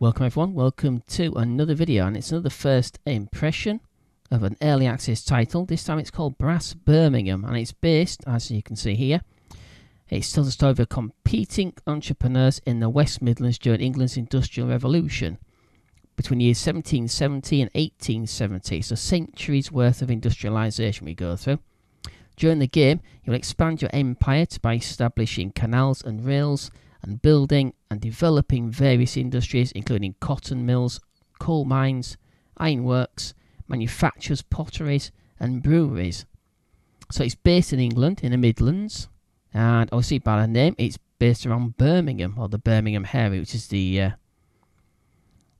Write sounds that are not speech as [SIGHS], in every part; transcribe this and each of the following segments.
Welcome everyone, welcome to another video and it's another first impression of an early access title. This time it's called Brass Birmingham and it's based, as you can see here, it tells the story of competing entrepreneurs in the West Midlands during England's Industrial Revolution between the years 1770 and 1870. So centuries worth of industrialisation we go through. During the game, you'll expand your empire by establishing canals and rails and building and developing various industries including cotton mills, coal mines, ironworks, manufacturers, potteries and breweries. So it's based in England in the Midlands and obviously by the name it's based around Birmingham or the Birmingham area which is the uh,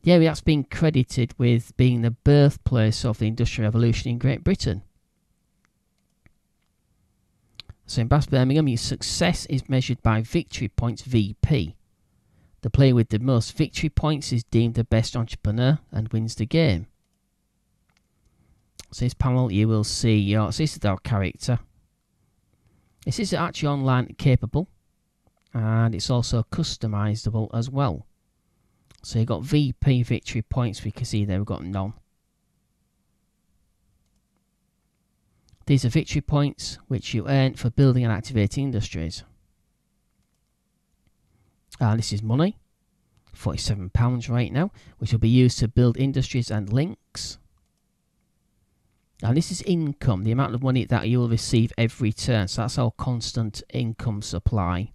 the area that's been credited with being the birthplace of the Industrial Revolution in Great Britain. So in Brass Birmingham, your success is measured by victory points VP. The player with the most victory points is deemed the best entrepreneur and wins the game. So this panel you will see your so this is our character. This is actually online capable and it's also customizable as well. So you've got VP victory points, we can see there we've got none. These are victory points which you earn for building and activating industries. Uh, this is money, £47 right now, which will be used to build industries and links. And this is income, the amount of money that you will receive every turn. So that's our constant income supply.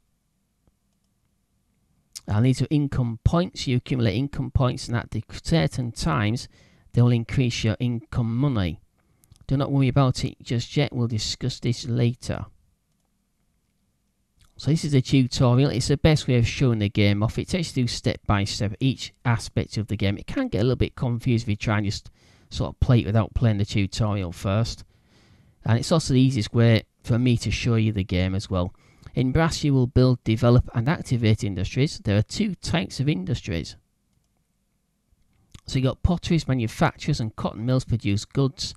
And these are income points. You accumulate income points, and at certain times, they will increase your income money. Do not worry about it just yet, we'll discuss this later. So this is a tutorial, it's the best way of showing the game off. It takes you through step by step each aspect of the game. It can get a little bit confused if you try and just sort of play it without playing the tutorial first. And it's also the easiest way for me to show you the game as well. In Brass you will build, develop and activate industries. There are two types of industries. So you've got potteries, manufacturers and cotton mills produce goods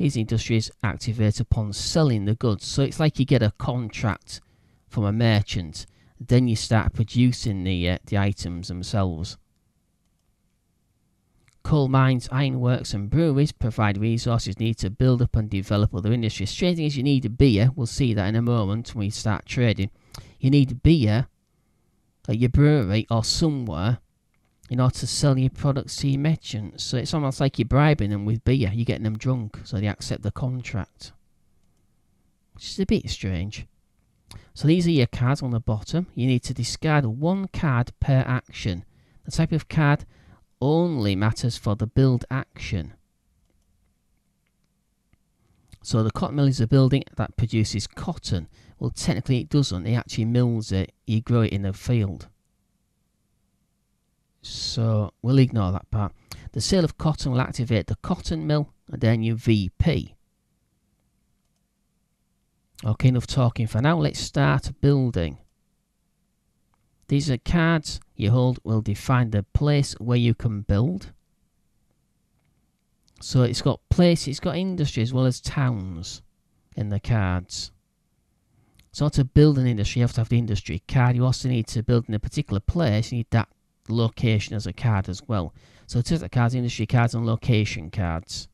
these industries activate upon selling the goods. So it's like you get a contract from a merchant, then you start producing the, uh, the items themselves. Coal mines, ironworks and breweries provide resources needed to build up and develop other industries. Strange thing is you need a beer, we'll see that in a moment when we start trading. You need beer at your brewery or somewhere in order to sell your products to your merchants. So it's almost like you're bribing them with beer. You're getting them drunk so they accept the contract. Which is a bit strange. So these are your cards on the bottom. You need to discard one card per action. The type of card only matters for the build action. So the cotton mill is a building that produces cotton. Well, technically it doesn't. It actually mills it. You grow it in a field. So we'll ignore that part. The sale of cotton will activate the cotton mill and then your VP. Okay, enough talking for now. Let's start building. These are cards you hold will define the place where you can build. So it's got place, it's got industry as well as towns in the cards. So to build an industry, you have to have the industry card. You also need to build in a particular place. You need that location as a card as well. So the cards, industry cards and location cards.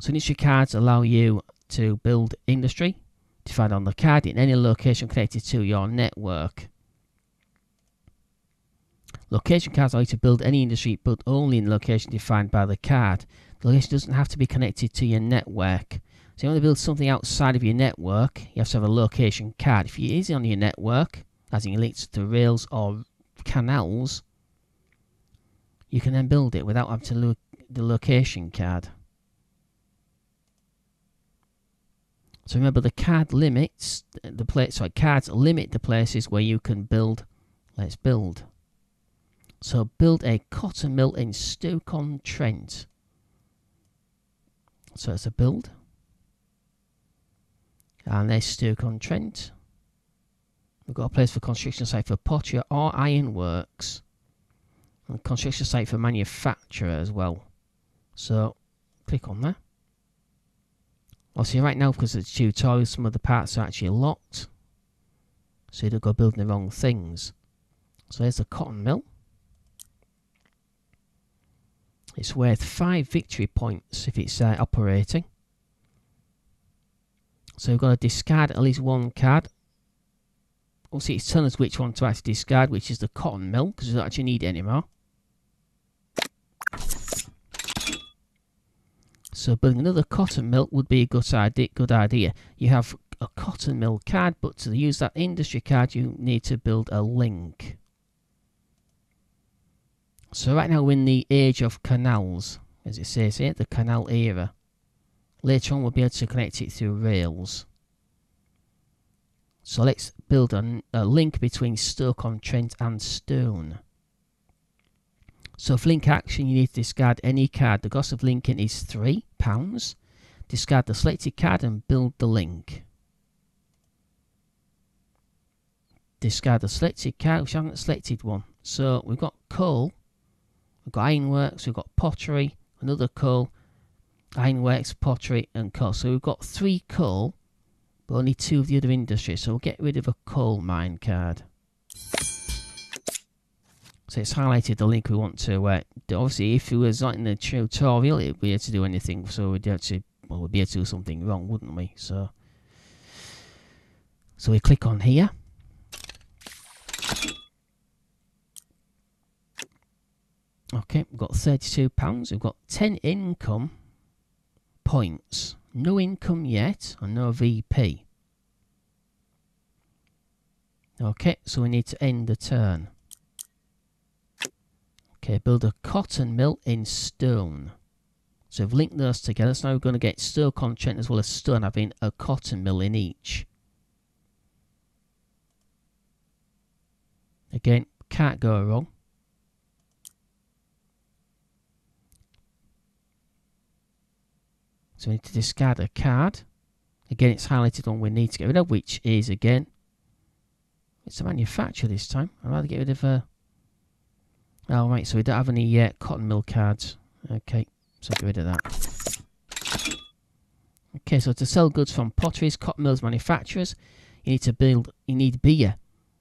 So industry cards allow you to build industry defined on the card in any location connected to your network. Location cards allow you to build any industry but only in the location defined by the card. The location doesn't have to be connected to your network. So you want to build something outside of your network, you have to have a location card. If it is on your network, as in links to Rails or canals, you can then build it without having to look the location card. So remember the card limits the place sorry cards limit the places where you can build let's build. So build a cotton mill in Stoke-on-Trent. So it's a build. And there's Stoke-on-Trent. We've got a place for construction site for pottery or ironworks. And construction site for manufacturer as well. So, click on that. Obviously right now, because it's tutorial, some of the parts are actually locked. So you don't go building the wrong things. So there's the cotton mill. It's worth 5 victory points if it's uh, operating. So we've got to discard at least one card. Obviously it's telling us which one to actually discard, which is the cotton mill, because we don't actually need it anymore. So building another cotton mill would be a good idea. Good idea. You have a cotton mill card, but to use that industry card, you need to build a link. So right now we're in the age of canals, as it says here, the canal era. Later on we'll be able to connect it through rails. So let's build a, a link between Stoke-on-Trent and Stone. So for link action you need to discard any card. The cost of linking is £3. Discard the selected card and build the link. Discard the selected card, which I haven't selected one. So we've got coal We've got ironworks, we've got pottery, another coal, ironworks, pottery, and coal. So we've got three coal, but only two of the other industries. So we'll get rid of a coal mine card. So it's highlighted the link we want to. Uh, obviously, if it was not in the tutorial, it would be able to do anything. So we'd have to, well, we'd be able to do something wrong, wouldn't we? So, so we click on here. Okay, we've got £32. We've got 10 income points. No income yet, and no VP. Okay, so we need to end the turn. Okay, build a cotton mill in stone. So we've linked those together. So now we're going to get Stoke-on-Trent as well as stone having a cotton mill in each. Again, can't go wrong. So we need to discard a card. Again, it's highlighted on we need to get rid of, which is, again, it's a manufacturer this time. I'd rather get rid of a... Oh, right, so we don't have any yet uh, cotton mill cards. Okay, so get rid of that. Okay, so to sell goods from potteries, cotton mills, manufacturers, you need to build, you need beer.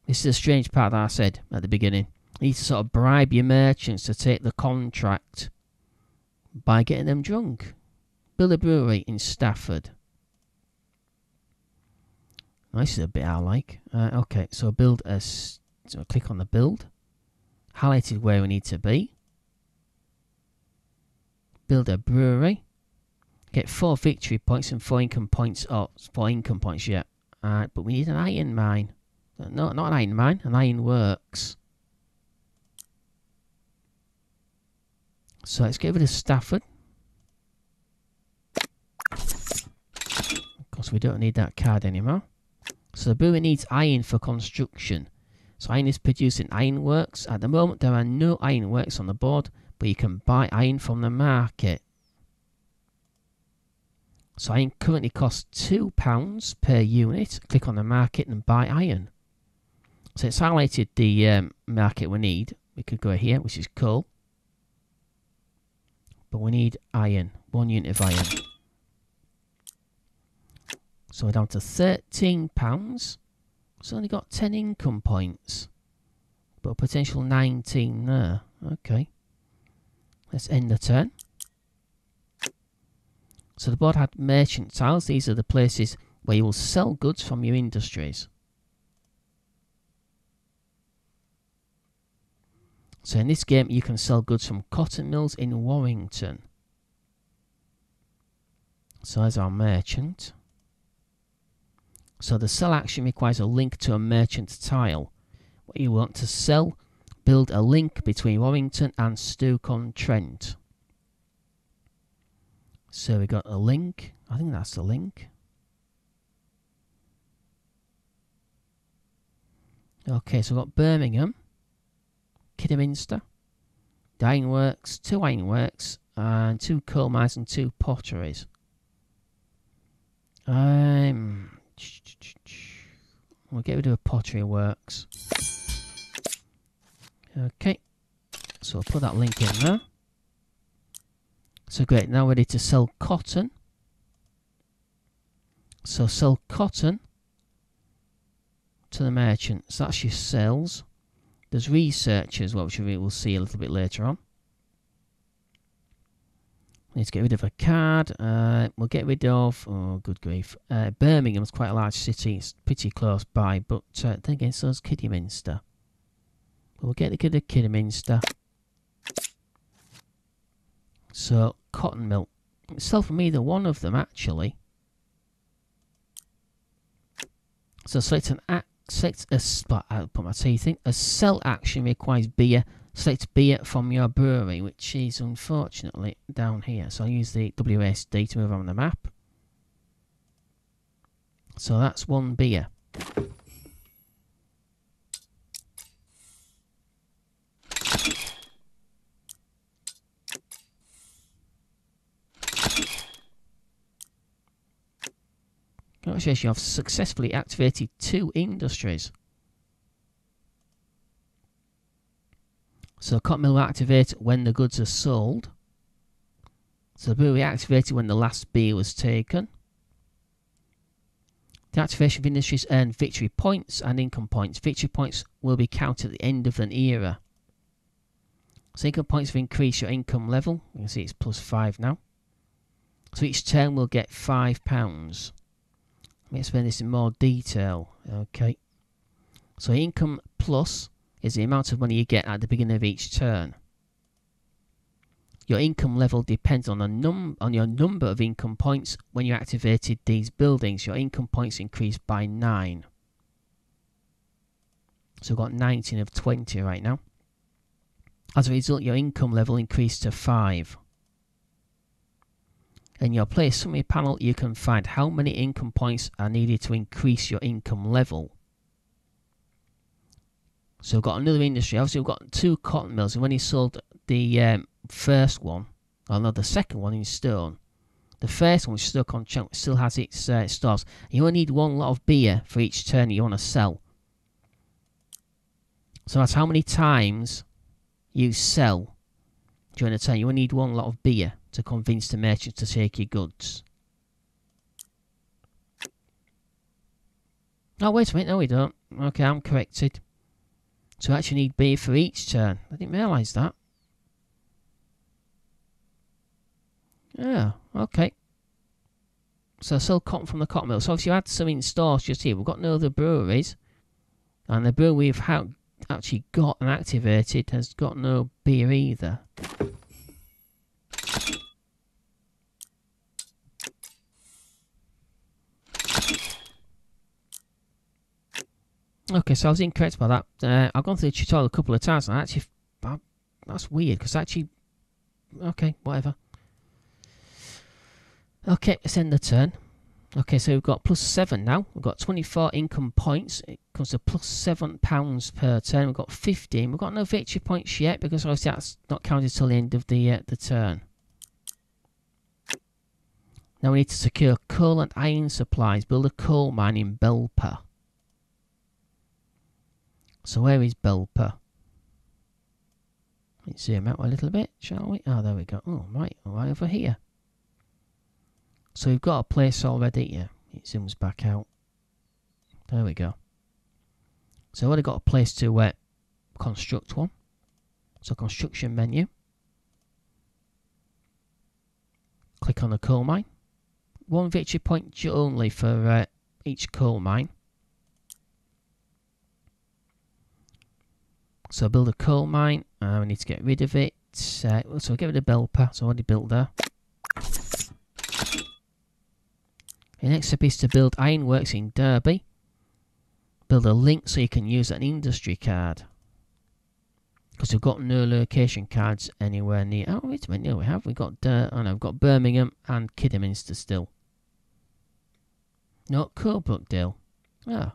This is a strange part that I said at the beginning. You need to sort of bribe your merchants to take the contract by getting them drunk. Build a brewery in Stafford. This is a bit I like. Uh, okay, so build a. So click on the build. Highlighted where we need to be. Build a brewery. Get four victory points and four income points. Oh, four income points, yeah. Uh, but we need an iron mine. No, not an iron mine. An iron works. So let's get rid of Stafford. Because we don't need that card anymore. So the brewery needs iron for construction. So iron is produced in ironworks. At the moment there are no ironworks on the board, but you can buy iron from the market. So iron currently costs £2 per unit. Click on the market and buy iron. So it's highlighted the um, market we need. We could go here, which is coal. But we need iron, one unit of iron. So we're down to £13. It's only got 10 income points. But a potential 19 there. Okay. Let's end the turn. So the board had merchant tiles. These are the places where you will sell goods from your industries. So in this game you can sell goods from cotton mills in Warrington. So there's our merchant. So the sell action requires a link to a merchant tile. What you want to sell, build a link between Warrington and Stoke-on-Trent. So we got a link. I think that's the link. Okay, so we've got Birmingham, Kidderminster, Ironworks, two ironworks, and two coal mines and two potteries. Um, We'll get rid of a pottery works. Okay. So I'll put that link in there. So great, now we ready to sell cotton. So sell cotton to the merchants. That's your sales. There's research as well, which we will see a little bit later on. To get rid of a card. Uh, we'll get rid of. Oh, good grief. Uh, Birmingham's quite a large city. It's pretty close by, but uh, then again, Kidderminster. We'll get rid of Kidderminster. So, cotton mill. Sell from either one of them, actually. So, select an act. Select a spot. I'll put my teeth in. A sell action requires beer select beer from your brewery, which is unfortunately down here. So I'll use the WSD to move on the map. So that's one beer. Congratulations, you have successfully activated two industries. So cotton mill will activate when the goods are sold. So the brewery activated when the last beer was taken. The activation of industries earn victory points and income points. Victory points will be counted at the end of an era. So income points will increase your income level. You can see it's plus five now. So each turn will get five pounds. Let me explain this in more detail. Okay. So income plus is the amount of money you get at the beginning of each turn. Your income level depends on, on your number of income points when you activated these buildings. Your income points increased by 9. So we've got 19 of 20 right now. As a result, your income level increased to 5. In your player summary panel, you can find how many income points are needed to increase your income level. So we've got another industry. Obviously, we've got two cotton mills. And when he sold the um, first one, or no, the second one in stone, the first one, is still on chunk, still has its uh, stores. You only need one lot of beer for each turn you want to sell. So that's how many times you sell during a turn. You only need one lot of beer to convince the merchant to take your goods. Oh, wait a minute. No, we don't. Okay, I'm corrected. So I actually need beer for each turn. I didn't realise that. Yeah, okay. So sell cotton from the cotton mill. So if you had some in stores just here, we've got no other breweries. And the brewery we've actually got and activated has got no beer either. Okay, so I was incorrect about that. Uh, I've gone through the tutorial a couple of times and I actually... I, that's weird, because actually... Okay, whatever. Okay, let's end the turn. Okay, so we've got plus 7 now. We've got 24 income points. It comes to plus 7 pounds per turn. We've got 15. We've got no victory points yet, because obviously that's not counted till the end of the, uh, the turn. Now we need to secure coal and iron supplies. Build a coal mine in Belper. So where is Belper? Let's zoom out a little bit, shall we? Oh, there we go. Oh, right, right over here. So we've got a place already. Yeah, it zooms back out. There we go. So I've got a place to uh, construct one. So construction menu. Click on the coal mine. One victory point only for uh, each coal mine. So build a coal mine. Uh, we need to get rid of it. Uh, so get rid of Belper. So already built there. The next step is to build ironworks in Derby. Build a link so you can use an industry card. Because we've got no location cards anywhere near. Oh, wait a minute. No, we have. We've got, uh, oh no, we've got Birmingham and Kidderminster still. Not Coalbrookdale. Ah.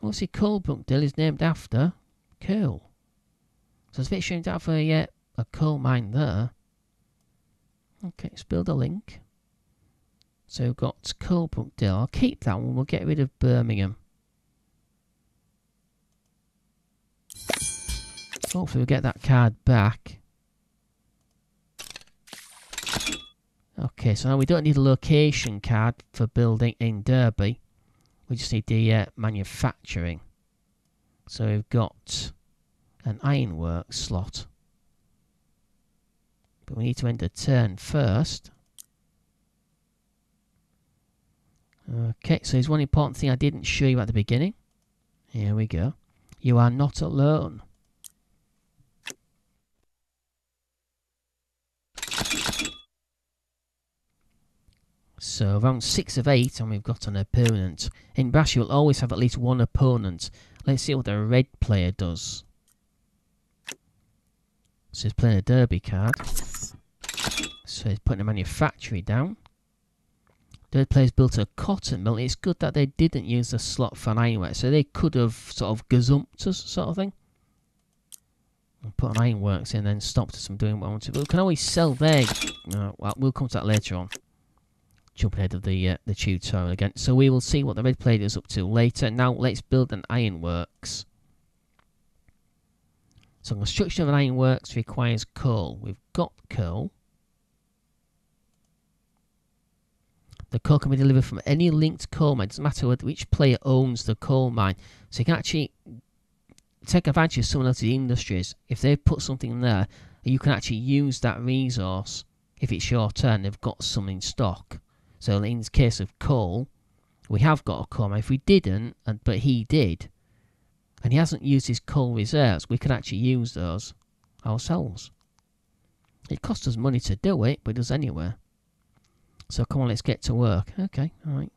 Well, see, Coalbrookdale is named after Cool. So it's a bit ashamed out for a, a coal mine there. Okay, let's build a link. So we've got Coalbrookdale. I'll keep that one. We'll get rid of Birmingham. Hopefully we'll get that card back. Okay, so now we don't need a location card for building in Derby. We just need the uh, manufacturing. So we've got an ironwork slot. But we need to end a turn first. Okay, so there's one important thing I didn't show you at the beginning. Here we go. You are not alone. So round 6 of 8 and we've got an opponent. In Brass you'll always have at least one opponent. Let's see what the red player does. So he's playing a derby card. So he's putting a manufactory down. The red players built a cotton mill. It's good that they didn't use the slot for an ironworks. So they could have sort of gazumped us sort of thing. And put an ironworks in and then stopped us from doing what I wanted. But we can always sell there. Uh, well, we'll come to that later on jump ahead of the uh, the tutorial again. So we will see what the red player is up to later. Now let's build an ironworks. So construction of an ironworks requires coal. We've got coal. The coal can be delivered from any linked coal mine. It doesn't matter which player owns the coal mine. So you can actually take advantage of someone else's industries. If they've put something there, you can actually use that resource. If it's your turn, they've got some in stock. So in the case of coal, we have got a mine. If we didn't, and but he did, and he hasn't used his coal reserves, we could actually use those ourselves. It costs us money to do it, but it does anyway. So come on, let's get to work. Okay, alright.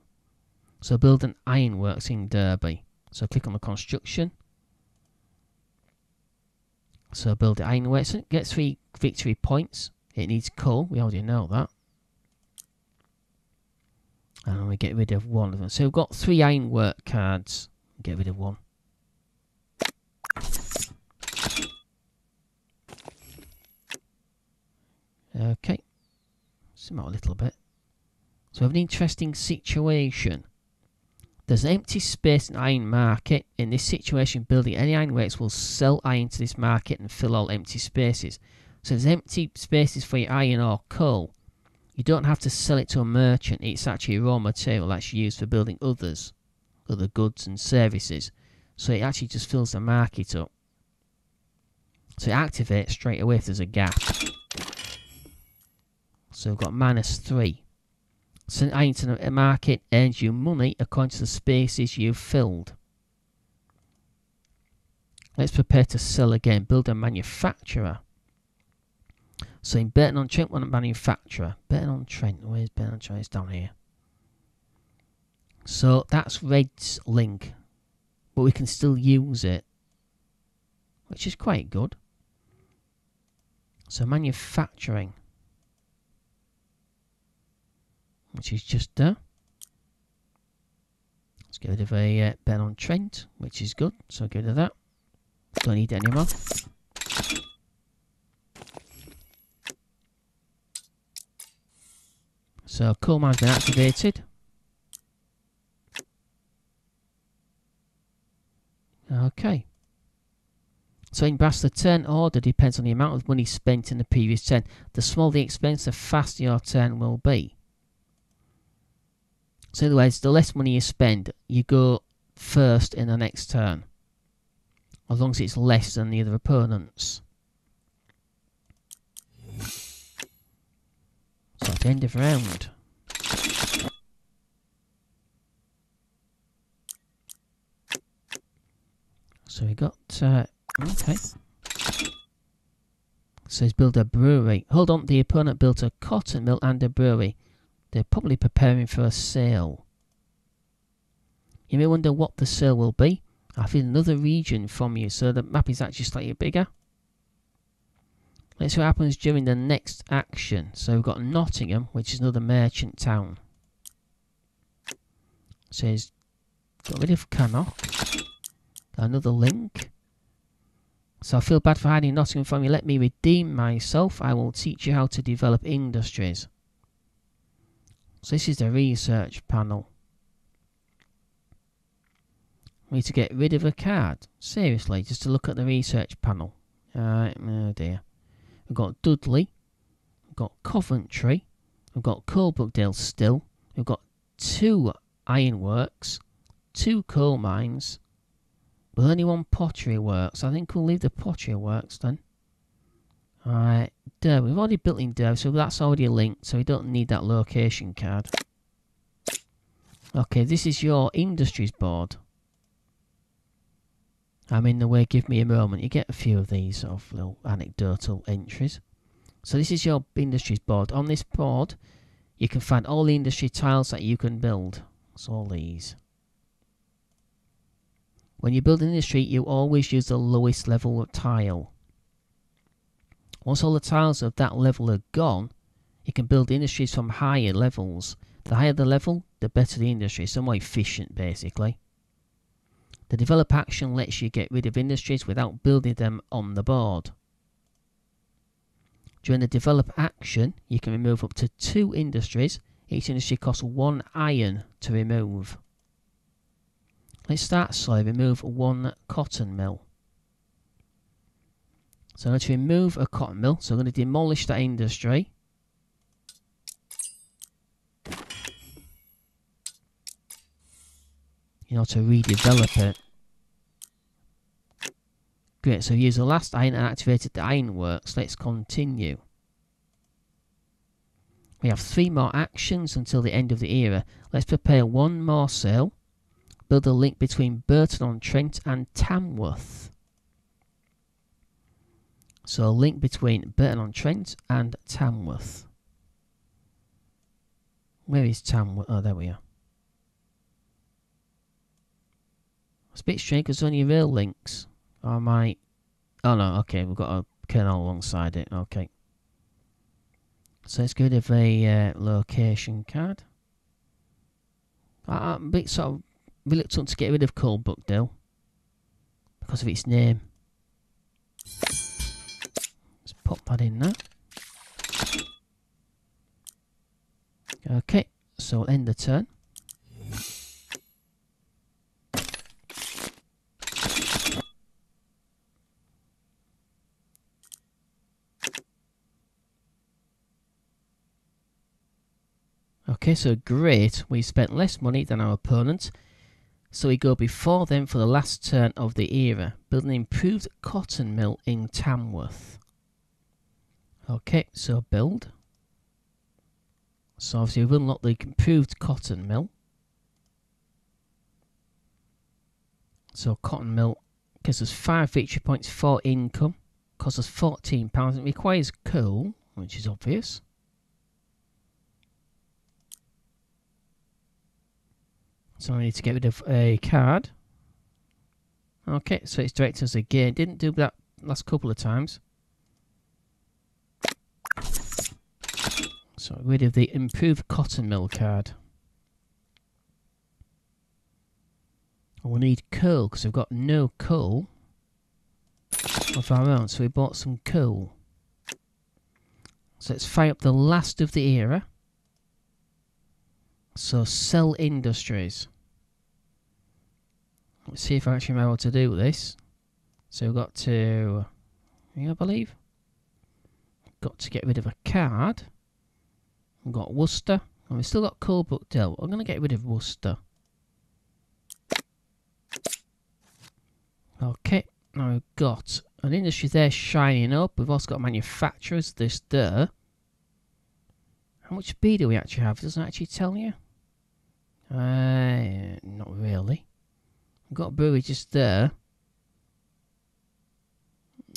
So build an ironworks in Derby. So click on the construction. So build the ironworks. Get three victory points. It needs coal. We already know that and we get rid of one of them. So we've got three ironwork cards. Get rid of one. Okay. Zoom out a little bit. So we have an interesting situation. There's an empty space in iron market. In this situation, building any ironworks will sell iron to this market and fill all empty spaces. So there's empty spaces for your iron or coal. You don't have to sell it to a merchant. It's actually raw material that's used for building others, other goods and services. So it actually just fills the market up. So it activates straight away if there's a gap. So we've got minus 3. So a market earns you money according to the spaces you've filled. Let's prepare to sell again. Build a manufacturer. So in Burton-on-Trent, one manufacturer. Burton-on-Trent, where's Burton-on-Trent? It's down here. So that's Red's link. But we can still use it. Which is quite good. So manufacturing. Which is just there. Let's get rid of a uh, Burton-on-Trent, which is good. So get rid of that. Don't need it anymore. So coal mine's been activated. Okay. So in brass, the turn order depends on the amount of money spent in the previous turn. The smaller the expense, the faster your turn will be. So in other words, the less money you spend, you go first in the next turn. As long as it's less than the other opponents. End of round. So we got, uh, okay. So he's built a brewery. Hold on, the opponent built a cotton mill and a brewery. They're probably preparing for a sale. You may wonder what the sale will be. I've feel another region from you, so the map is actually slightly bigger. Let's see what happens during the next action. So we've got Nottingham, which is another merchant town. Says, got rid of Cannock. Another link. So I feel bad for hiding Nottingham from you. Let me redeem myself. I will teach you how to develop industries. So this is the research panel. We need to get rid of a card. Seriously, just to look at the research panel. Uh, oh dear. We've got Dudley. We've got Coventry. We've got Coalbrookdale still. We've got two ironworks, two coal mines, but only one pottery works. I think we'll leave the pottery works then. Alright, Derby. We've already built in Derby, so that's already linked, so we don't need that location card. Okay, this is your industries board. I'm in the way, give me a moment. You get a few of these sort of little anecdotal entries. So this is your industries board. On this board, you can find all the industry tiles that you can build. So all these. When you build an industry, you always use the lowest level of tile. Once all the tiles of that level are gone, you can build industries from higher levels. The higher the level, the better the industry. It's more efficient, basically. The develop action lets you get rid of industries without building them on the board. During the develop action, you can remove up to two industries. Each industry costs one iron to remove. Let's start slowly. Remove one cotton mill. So I'm going to remove a cotton mill. So I'm going to demolish that industry. You know, to redevelop it. Great, so use the last iron and activated the ironworks. Let's continue. We have three more actions until the end of the era. Let's prepare one more sale. Build a link between Burton-on-Trent and Tamworth. So a link between Burton-on-Trent and Tamworth. Where is Tamworth? Oh, there we are. It's a bit strange because only real links. I might... Oh no, okay, we've got a kernel alongside it, okay. So get rid of a uh, location card. I'm a bit sort of reluctant to get rid of Coalbrookdale because of its name. Let's pop that in there. Okay, so end the turn. Okay, so great. We spent less money than our opponent. So we go before them for the last turn of the era. Build an improved cotton mill in Tamworth. Okay, so build. So obviously we've unlocked the improved cotton mill. So cotton mill gives us 5 victory points, 4 income. Costs us £14. It requires coal, which is obvious. So I need to get rid of a card. Okay, so it's directing us again. Didn't do that last couple of times. So rid of the improved cotton mill card. And we need coal because we've got no coal of our own. So we bought some coal. So let's fire up the last of the era. So sell industries. Let's see if I actually know how to do this. So we've got to, yeah, I believe, got to get rid of a card. We've got Worcester, and we've still got Coalbrookdale. I'm going to get rid of Worcester. Okay, now we've got an industry there shining up. We've also got manufacturers, this there. How much B do we actually have? It doesn't actually tell you. Uh, not really. We've got a brewery just there.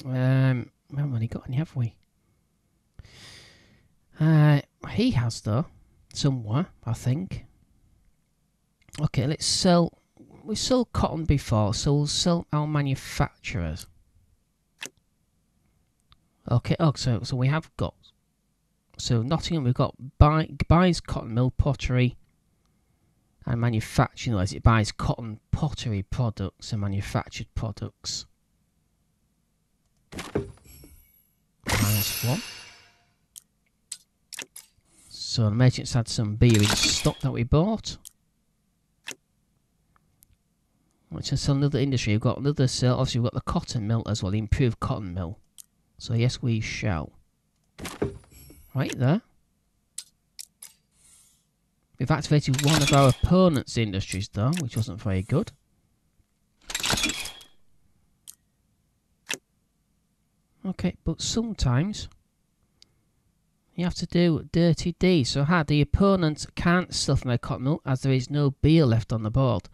Um, we haven't really got any, have we? Uh, he has though, somewhere, I think. Okay, let's sell. We sold cotton before, so we'll sell our manufacturers. Okay, oh, so so we have got. So Nottingham, we've got buy, buys cotton mill pottery and manufacturing as it buys cotton pottery products and manufactured products. Minus one. So the merchants had some beer in stock that we bought. Which is another industry. We've got another sale. Obviously, we've got the cotton mill as well, the improved cotton mill. So yes, we shall. Right there. We've activated one of our opponent's industries though, which wasn't very good. Okay, but sometimes you have to do dirty deeds. So hard the opponent can't stuff their cotton mill as there is no beer left on the board.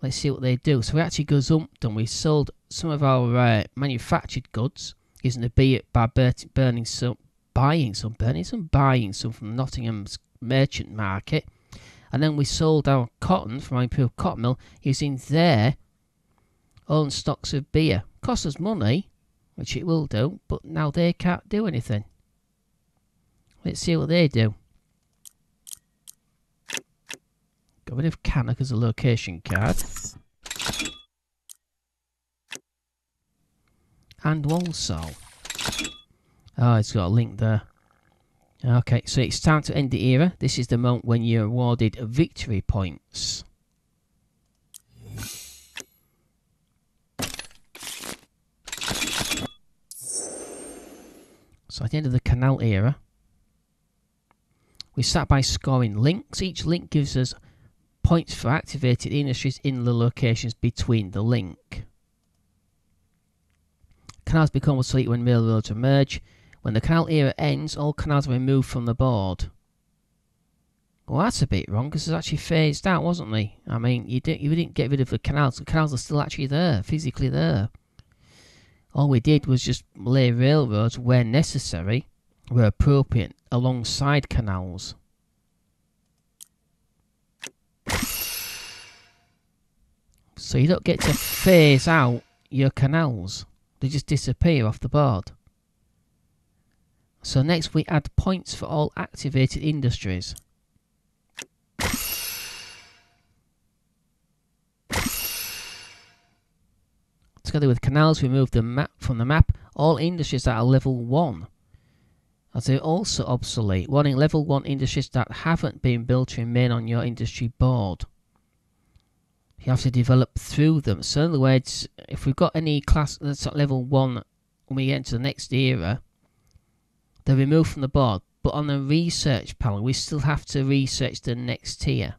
Let's see what they do. So we actually gazumped and we sold some of our uh, manufactured goods using the beer by burning some, buying some, burning some, buying some from Nottingham's merchant market. And then we sold our cotton from our improved cotton mill using their own stocks of beer. Cost us money, which it will do, but now they can't do anything. Let's see what they do. Got rid of Cannock as a location card. And also... Oh, it's got a link there. Okay, so it's time to end the era. This is the moment when you're awarded victory points. So at the end of the canal era, we start by scoring links. Each link gives us points for activated industries in the locations between the link. Canals become obsolete when railroads emerge. When the canal era ends, all canals are removed from the board. Well, that's a bit wrong because it's actually phased out, wasn't they? I mean, you didn't you didn't get rid of the canals. The canals are still actually there, physically there. All we did was just lay railroads where necessary, where appropriate, alongside canals. So you don't get to phase out your canals. They just disappear off the board. So next we add points for all activated industries. Together with canals, we remove the map from the map all industries that are level 1 as they're also obsolete, warning level 1 industries that haven't been built remain on your industry board. You have to develop through them. So in other words, if we've got any class that's at level 1 when we get into the next era, they're removed from the board. But on the research panel, we still have to research the next tier.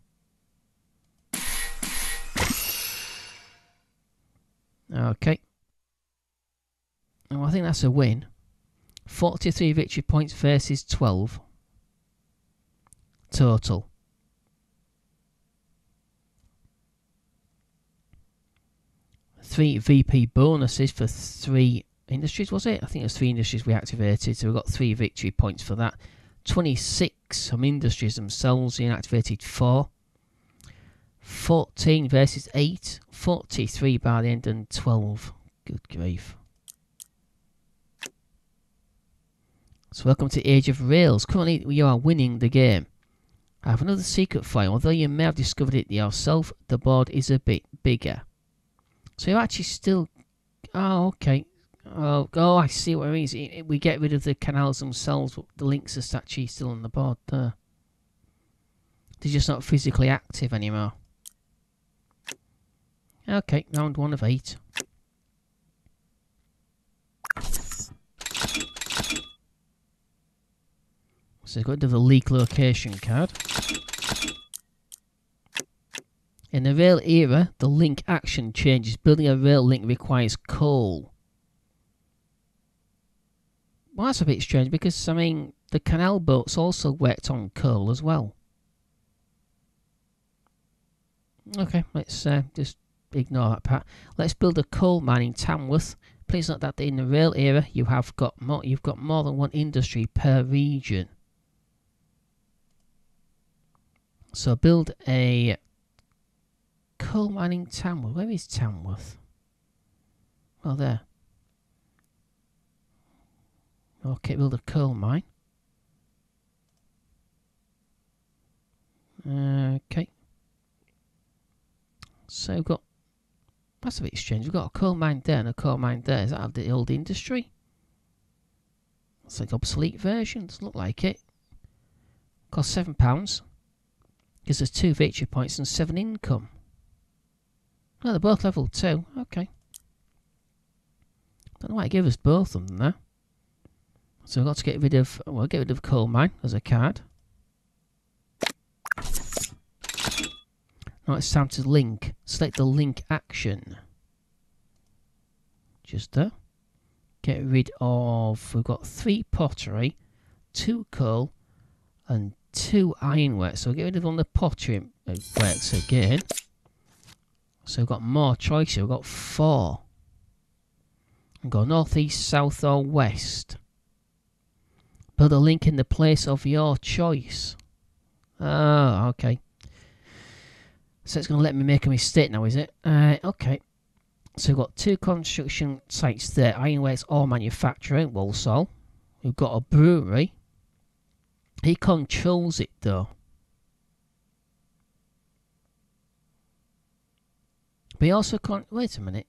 Okay. Well, I think that's a win. 43 victory points versus 12 total. Three VP bonuses for three industries, was it? I think it was three industries we activated, so we got three victory points for that. 26 from industries themselves, we activated four. 14 versus 8, 43 by the end, and 12. Good grief. So welcome to Age of Rails. Currently you are winning the game. I have another secret for you. Although you may have discovered it yourself, the board is a bit bigger. So you're actually still... Oh, okay. Oh, oh I see what it means. We get rid of the canals themselves, but the links are actually still on the board there. They're just not physically active anymore. Okay, round one of eight. So go to the leak location card. In the rail era, the link action changes. Building a rail link requires coal. Well, that's a bit strange because, I mean, the canal boats also worked on coal as well. Okay, let's uh, just ignore that part. Let's build a coal mine in Tamworth. Please note that in the rail era, you have got more. You've got more than one industry per region. So build a coal mining Tamworth. Where is Tamworth? Well, there. Okay, build a coal mine. Okay. So we've got, bit strange. We've got a coal mine there and a coal mine there. Is that the old industry? It's like obsolete version. Doesn't look like it. Cost £7. Gives us two victory points and seven income. Oh, they're both level two. Okay. Don't know why it gave us both of them there. So we've got to get rid of, well, get rid of coal mine as a card. Now it's time to link. Select the link action. Just there. get rid of, we've got three pottery, two coal, and two ironworks. So get rid of all the pottery works again. So we've got more choices. We've got four. And go north, east, south, or west. Build a link in the place of your choice. Oh, okay. So it's going to let me make a mistake now, is it? Uh, okay. So we've got two construction sites there. Ironworks or manufacturing, Walsall. We've got a brewery. He controls it though. But he also can't. Wait a minute.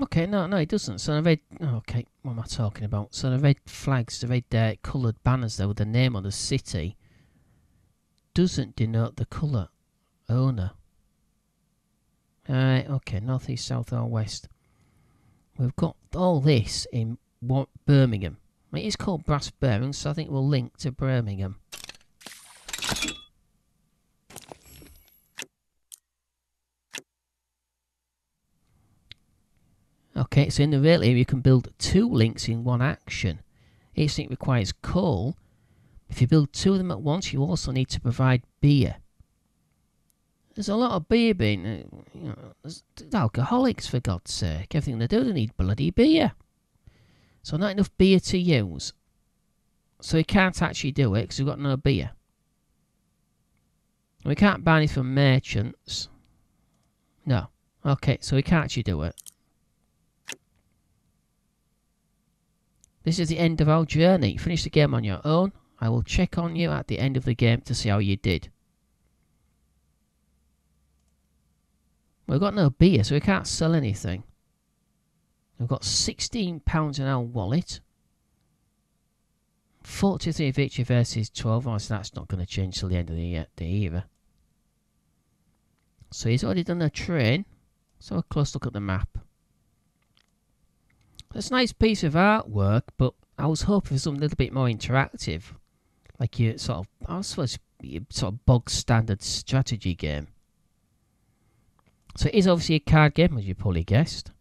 Okay, no, no, it doesn't. So the red. Okay, what am I talking about? So the red flags, the red uh, coloured banners there with the name of the city, doesn't denote the colour owner. Alright, okay, north, east, south, or west. We've got all this in Birmingham. It is called Brass Birmingham, so I think we'll link to Birmingham. Okay, so in the rail area you can build two links in one action. Each link requires coal. If you build two of them at once, you also need to provide beer. There's a lot of beer being, uh, you know, alcoholics for God's sake. Everything they do, they need bloody beer. So not enough beer to use. So we can't actually do it because we've got no beer. We can't buy any from merchants. No. Okay, so we can't actually do it. This is the end of our journey. Finish the game on your own. I will check on you at the end of the game to see how you did. We've got no beer, so we can't sell anything. We've got £16 in our wallet. 43 victory versus 12. Obviously, that's not going to change till the end of the day either. So he's already done a train. So a close look at the map. It's a nice piece of artwork, but I was hoping for something a little bit more interactive. Like your sort of, I suppose, your sort of bog standard strategy game. So it is obviously a card game, as you probably guessed.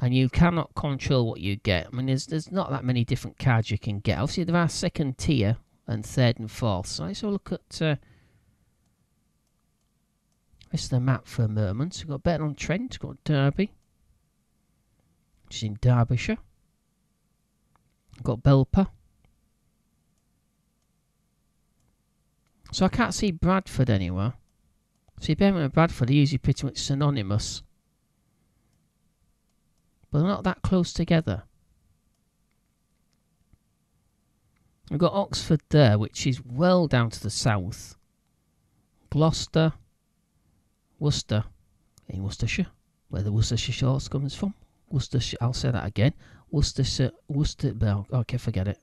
And you cannot control what you get. I mean, there's there's not that many different cards you can get. Obviously, there are second tier and third and fourth. So let's have a look at uh, this is the map for a moment. We've got Burton on Trent, we've got Derby, which is in Derbyshire. We've got Belper. So I can't see Bradford anywhere. See, Birmingham and Bradford are usually pretty much synonymous. But they're not that close together. We've got Oxford there, which is well down to the south. Gloucester, Worcester, in Worcestershire, where the Worcestershire shorts comes from. Worcestershire, I'll say that again. Worcestershire, Worcester, okay, forget it.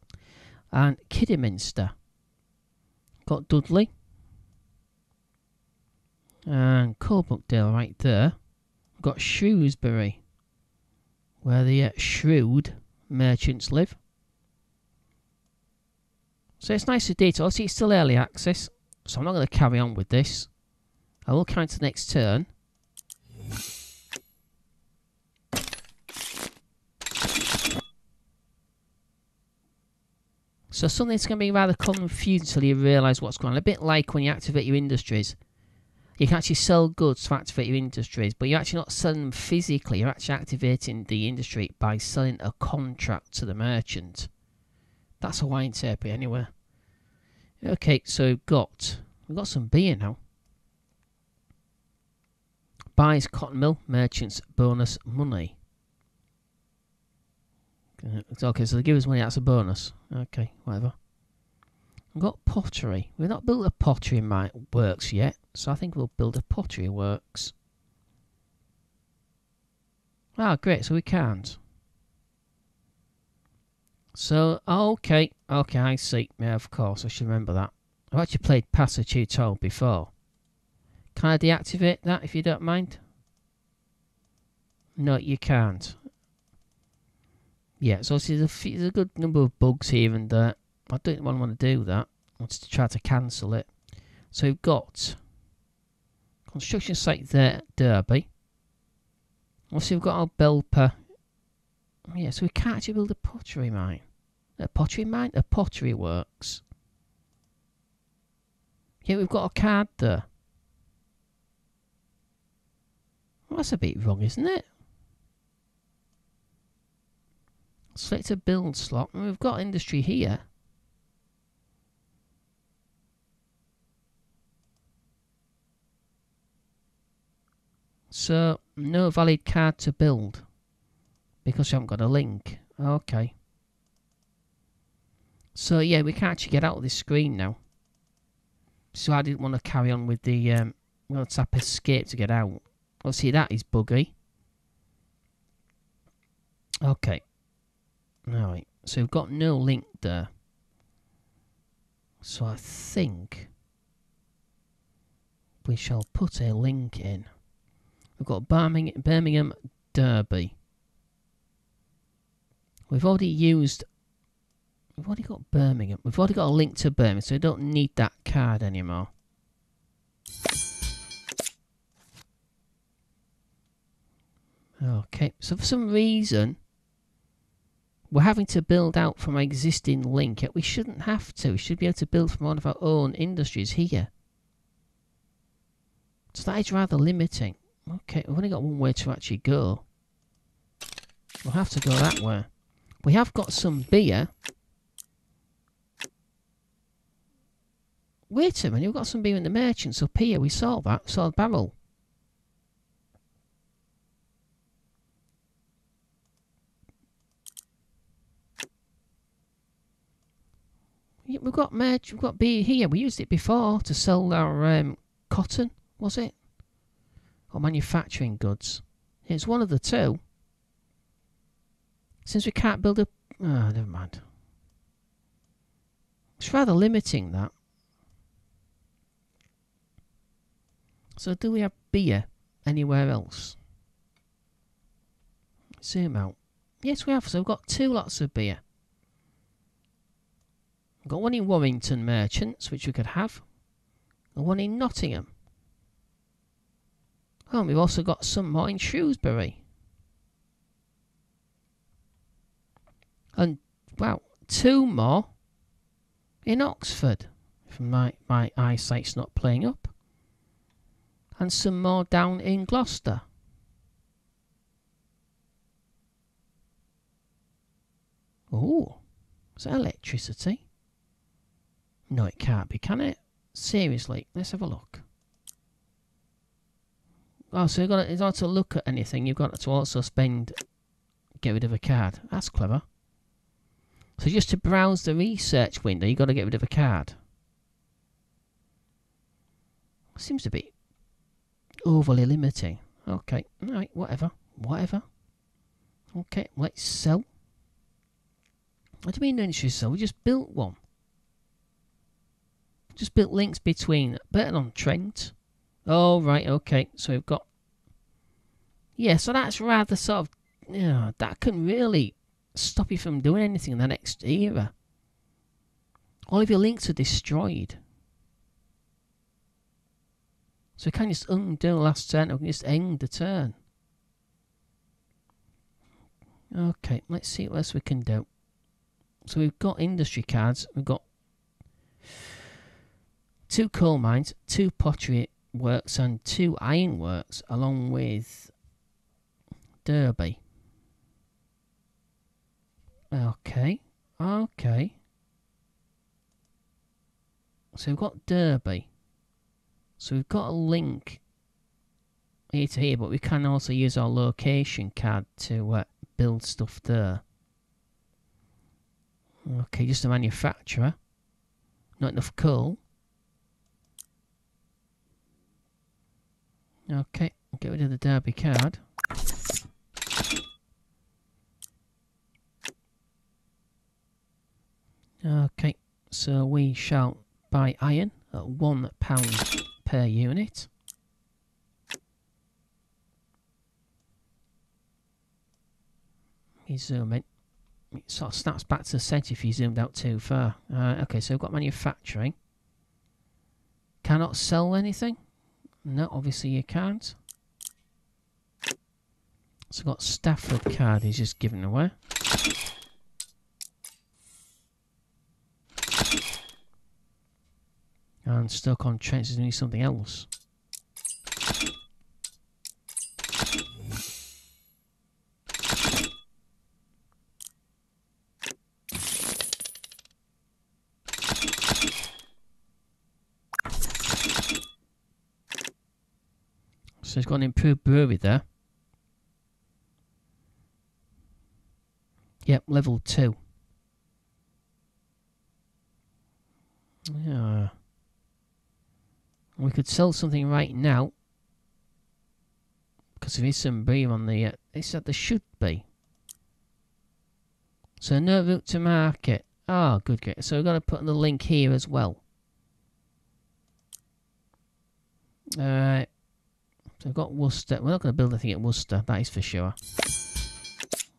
And Kidderminster. Got Dudley, and Coalbrookdale right there. Got Shrewsbury, where the uh, shrewd merchants live. So it's nice to detail. See, it's still early access, so I'm not going to carry on with this. I will count to the next turn. So something's going to be rather confusing until you realise what's going on. A bit like when you activate your industries. You can actually sell goods to activate your industries, but you're actually not selling them physically. You're actually activating the industry by selling a contract to the merchant. That's how I interpret anyway. Okay, so we've got we've got some beer now. Buys cotton mill, merchants bonus money. Okay, so they give us money, that's a bonus. Okay, whatever. We've got pottery. We've not built a pottery works yet, so I think we'll build a pottery works. Ah, great, so we can't. So, okay, okay, I see. Yeah, of course, I should remember that. I've actually played Paso Tutorial before. Can I deactivate that if you don't mind? No, you can't. Yeah, so there's a, there's a good number of bugs here and there. I don't want to do that. I want to try to cancel it. So we've got construction site there, Derby. Also, we've got our Belper. Yeah, so we can't actually build a pottery mine. A pottery mine? A pottery works. Yeah, we've got a card there. Well, that's a bit wrong, isn't it? Select a build slot. And we've got industry here. So, no valid card to build. Because you haven't got a link. Okay. So, yeah, we can't actually get out of this screen now. So I didn't want to carry on with the... Um, well, tap escape to get out. Oh, see, that is buggy. Okay. Alright. So we've got no link there. So I think... We shall put a link in. We've got Birmingham, Birmingham Derby. We've already used... We've already got Birmingham. We've already got a link to Birmingham, so we don't need that card anymore. Okay, so for some reason, we're having to build out from our existing link. We shouldn't have to. We should be able to build from one of our own industries here. So that is rather limiting. Okay, we've only got one way to actually go. We'll have to go that way. We have got some beer. Wait a minute, we've got some beer in the merchants up here. We saw that. saw the barrel. We've got merch, we've got beer here. We used it before to sell our um, cotton, was it? or manufacturing goods. It's one of the two. Since we can't build a... Oh, never mind. It's rather limiting, that. So do we have beer anywhere else? Zoom out. Yes, we have. So we've got two lots of beer. Got one in Warrington Merchants, which we could have. And one in Nottingham. Oh, we've also got some more in Shrewsbury. And, well, two more in Oxford. If my, my eyesight's not playing up. And some more down in Gloucester. Oh, is that electricity? No, it can't be, can it? Seriously, let's have a look. Oh, so you've got to, in order to look at anything, you've got to also spend, get rid of a card. That's clever. So just to browse the research window, you've got to get rid of a card. Seems to be overly limiting. Okay, alright, whatever, whatever. Okay, let's sell. What do you mean industry sell? We just built one. Just built links between Burton on Trent Oh, right, okay. So we've got... Yeah, so that's rather sort of... Yeah, that can really stop you from doing anything in the next era. All of your links are destroyed. So we can just undo the last turn, we can just end the turn. Okay, let's see what else we can do. So we've got industry cards, we've got two coal mines, two pottery works and two ironworks along with Derby. Okay, okay. So we've got Derby. So we've got a link here to here, but we can also use our location card to uh, build stuff there. Okay, just a manufacturer. Not enough coal. Okay, get rid of the Derby card. Okay, so we shall buy iron at one pound per unit. Zoom in. It sort of snaps back to the centre if you zoomed out too far. Uh, okay, so we've got manufacturing. Cannot sell anything. No, obviously you can't. So got Stafford card he's just given away. And Stoke-on-Trent is doing something else. So he's got an improved brewery there. Yep, level 2. Yeah. We could sell something right now. Because there is some beer on the... Uh, they said there should be. So no route to market. Oh, good. So we've got to put the link here as well. Alright. So we've got Worcester. We're not going to build anything at Worcester, that is for sure.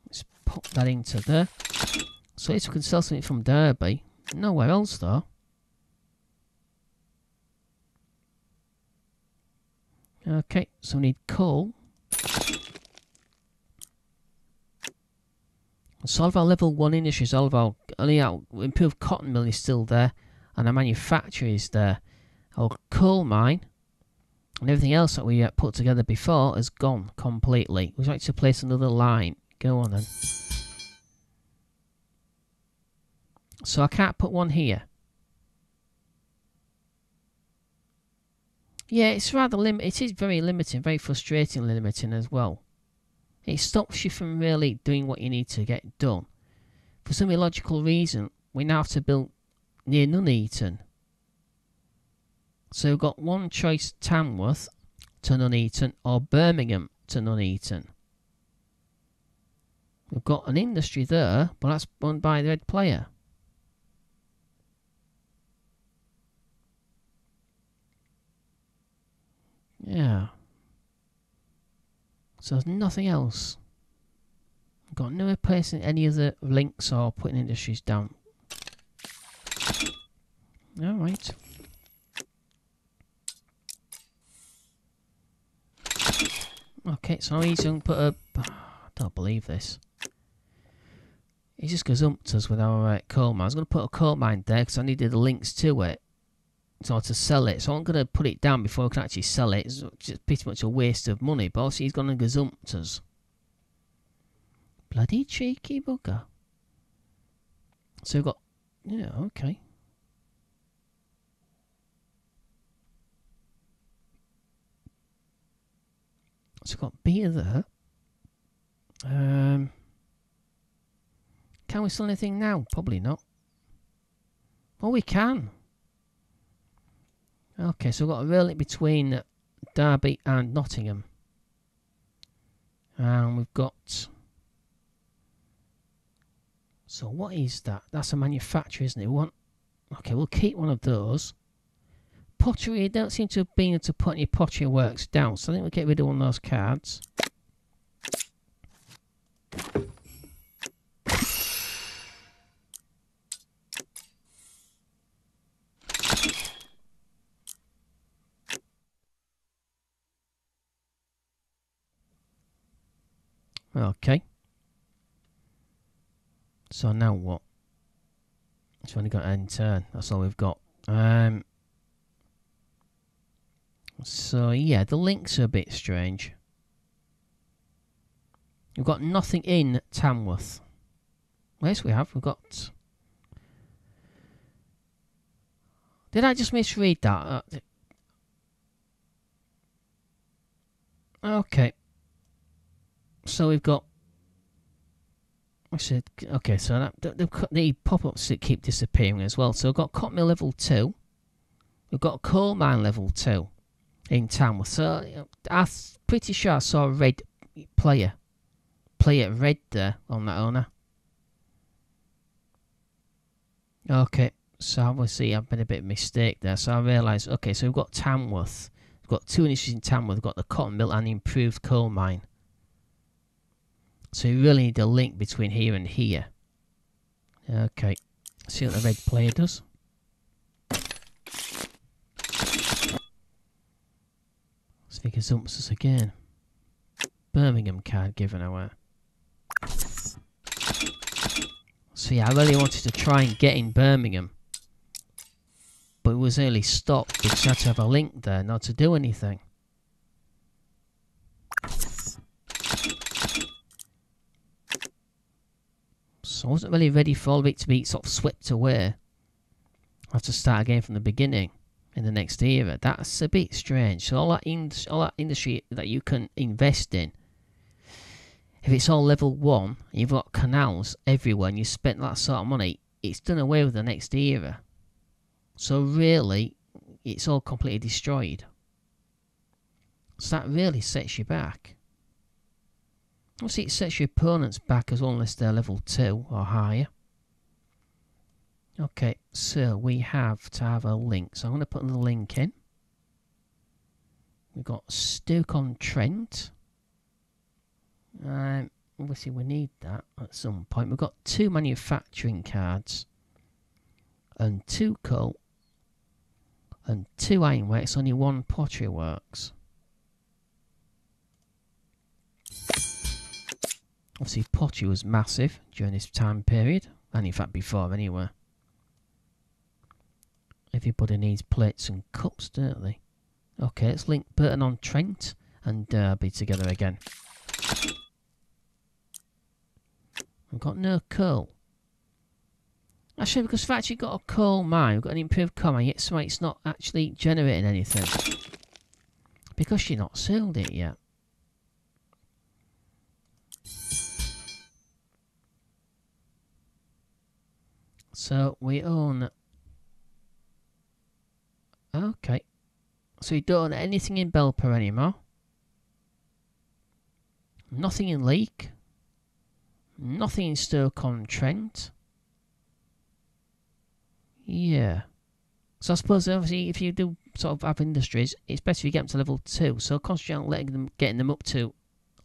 Let's pop that into there. So at least we can sell something from Derby. Nowhere else though. Okay, so we need coal. Solve our level 1 industries, all of our only our improved cotton mill is still there, and our manufacturer is there. Our coal mine and everything else that we uh, put together before has gone completely. We'd like to place another line. Go on then. So I can't put one here. Yeah, it's rather lim. It is very limiting, very frustrating limiting as well. It stops you from really doing what you need to get done. For some illogical reason, we now have to build near Nuneaton. So we've got one choice Tamworth to Nuneaton or Birmingham to Nuneaton. We've got an industry there, but that's owned by the red player. Yeah. So there's nothing else. I've got no replacing any of the links or putting industries down. Alright. Okay, so he's going to put a... I [SIGHS] don't believe this. He just gazumped us with our uh, coal mine. I was going to put a coal mine there because I needed the links to it. So to sell it. So I'm going to put it down before I can actually sell it. It's just pretty much a waste of money. But also he's going to gazumpt us. Bloody cheeky bugger. So we've got... Yeah, okay. So we've got beer there. Um, can we sell anything now? Probably not. Oh, we can. Okay, so we've got a rail between Derby and Nottingham. And we've got... So what is that? That's a manufacturer, isn't it? Want... Okay, we'll keep one of those pottery, I don't seem to have been able to put any pottery works down, so I think we'll get rid of one of those cards. Okay. So now what? It's only got end turn. That's all we've got. Um, so yeah, the links are a bit strange. We've got nothing in Tamworth. Yes, we have. We've got... Did I just misread that? Uh, okay. So we've got... I said, okay, so that, the, the, pop-ups keep disappearing as well. So we've got Cotton Mill level 2. We've got Coal Mine level 2 in Tamworth. So I'm pretty sure I saw a red player. Player red there on that owner. Okay, so obviously I've been a bit mistake there. So I realised, okay, so we've got Tamworth. We've got two industries in Tamworth. We've got the cotton mill and the improved coal mine. So you really need a link between here and here. Okay, see what the red player does. Let's make us again. Birmingham card given away. So yeah, I really wanted to try and get in Birmingham. But it was early stopped because I had to have a link there not to do anything. So I wasn't really ready for all of it to be sort of swept away. I have to start again from the beginning in the next era. That's a bit strange. So all that, in, all that industry that you can invest in, if it's all level one, you've got canals everywhere, and you spent that sort of money, it's done away with the next era. So really, it's all completely destroyed. So that really sets you back. Obviously, it sets your opponents back as well unless they're level 2 or higher. Okay, so we have to have a link. So I'm going to put the link in. We've got Stoke-on-Trent. Um, obviously, we need that at some point. We've got two manufacturing cards and two coal and two ironworks, only one pottery works. Obviously, pottery was massive during this time period, and in fact before anyway. Everybody needs plates and cups, don't they? Okay, let's link Burton on Trent and Derby together again. I've got no coal. Actually, because we've actually got a coal mine, we've got an improved coal mine, yet so it's not actually generating anything. Because you're not sealed it yet. So we own... Okay. So you don't own anything in Belper anymore. Nothing in Leek. Nothing in Stoke-on-Trent. Yeah. So I suppose obviously if you do sort of have industries, it's better if you get them to level 2. So concentrate on letting them, getting them up to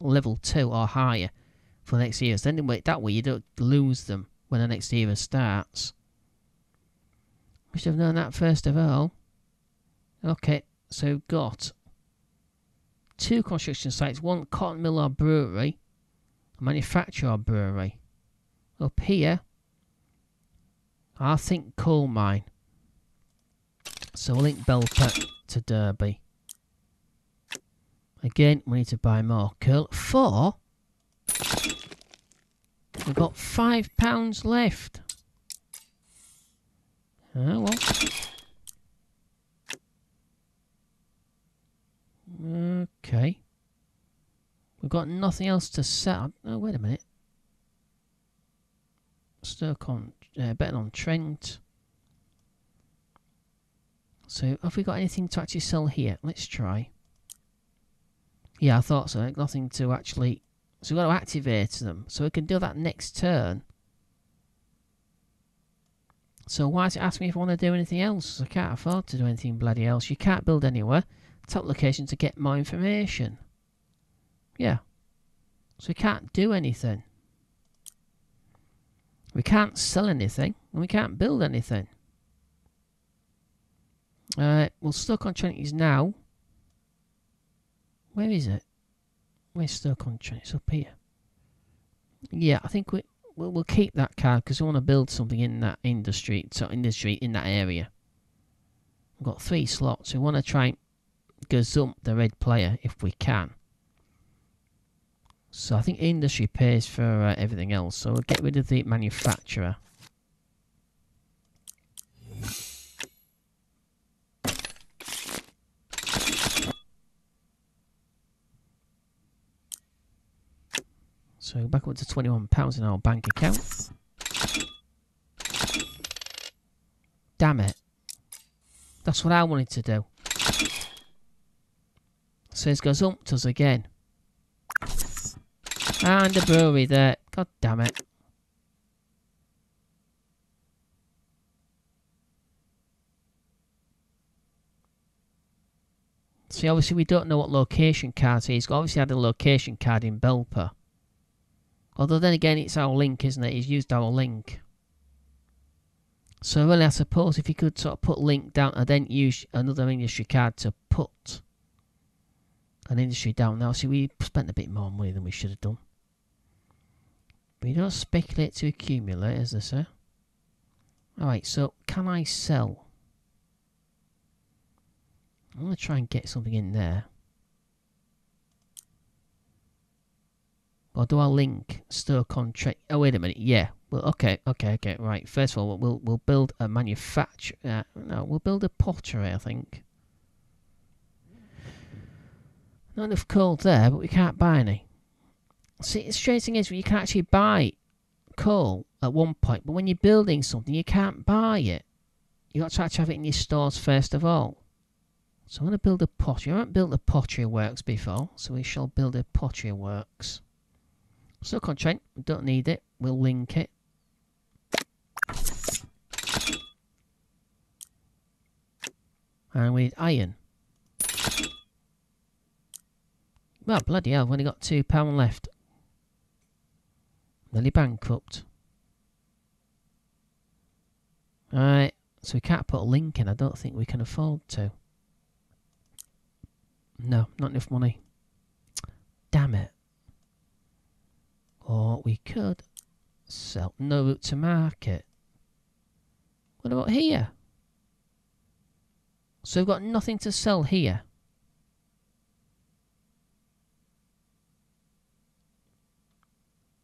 level 2 or higher for the next years. Then that way you don't lose them when the next era starts. We should have known that first of all. Okay, so we've got two construction sites, one cotton mill or brewery, a manufacturer or brewery. Up here, I think coal mine. So we'll link Belper to Derby. Again, we need to buy more coal. Four? We've got five pounds left. Oh well. Okay. We've got nothing else to sell. Oh, wait a minute. Stoke on, uh, Burton on Trent. So, have we got anything to actually sell here? Let's try. Yeah, I thought so. Nothing to actually so we've got to activate them. So we can do that next turn. So why is it asking me if I want to do anything else? I can't afford to do anything bloody else. You can't build anywhere. Top location to get more information. Yeah. So we can't do anything. We can't sell anything. And we can't build anything. Uh, we'll Stoke-on-Trent now. Where is it? We're Stoke-on-Trent? It's up here. Yeah, I think we we'll, we'll keep that card because we want to build something in that industry, so industry in that area. We've got three slots. We want to try gazump the red player if we can. So I think industry pays for uh, everything else. So we'll get rid of the manufacturer. So back up to £21 in our bank account. Damn it. That's what I wanted to do. So it goes up to us again. And the brewery there. God damn it. See, obviously we don't know what location card he's got. Obviously had a location card in Belper. Although then again, it's our link, isn't it? He's used our link. So really, I suppose if you could sort of put link down and then use another industry card to put an industry down now. See, we spent a bit more money than we should have done. But you don't speculate to accumulate, as they say. Alright, so can I sell? I'm going to try and get something in there. Or do I link store contract? Oh, wait a minute. Yeah. Well, okay, okay, okay. Right. First of all, we'll we'll build a manufacture. Uh, no, we'll build a pottery. I think. Not enough coal there, but we can't buy any. See, the strange thing is, you can actually buy coal at one point, but when you're building something, you can't buy it. You've got to actually have it in your stores first of all. So I'm going to build a pottery. I haven't built a pottery works before, so we shall build a pottery works. So contract, we don't need it. We'll link it. And we need iron. Well, bloody hell, I've only got two pound left. Nearly bankrupt. Alright, so we can't put a link in. I don't think we can afford to. No, not enough money. Damn it. Or we could sell. No route to market. What about here? So we've got nothing to sell here.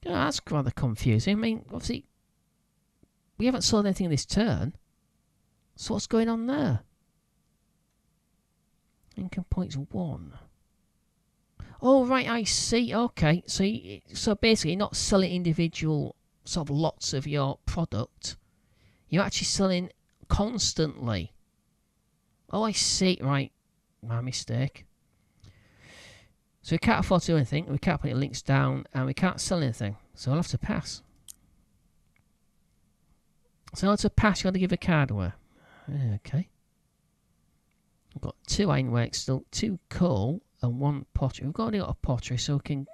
That's rather confusing. I mean, obviously, we haven't sold anything this turn. So what's going on there? Income points one. Oh, right, I see. Okay, so, so basically, not selling individual sort of lots of your product. You're actually selling constantly. Oh, I see. Right, my mistake. So we can't afford to do anything. We can't put any links down, and we can't sell anything. So I'll have to pass. So I'll have to pass. You got to give a card away. Okay. I've got two ironworks still, two coal, and one pottery. We've already got a lot of pottery, so we can...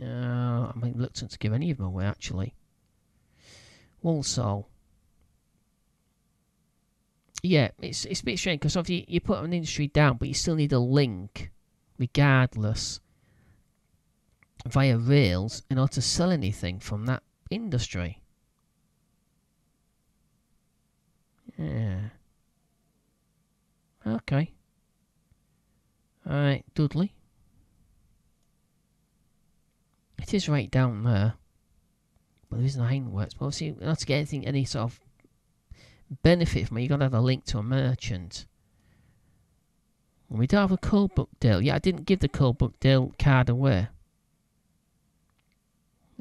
Uh, I'm reluctant to give any of them away, actually. Walsall. Yeah, it's, it's a bit strange, because obviously you put an industry down, but you still need a link, regardless, via Rails, in order to sell anything from that industry. Yeah. Okay. Alright, Dudley. It is right down there. But there isn't a ironworks. But obviously, not to get anything, any sort of benefit from it, you've got to have a link to a merchant. We don't have a Coalbrook deal. Yeah, I didn't give the Coalbrookdale card away.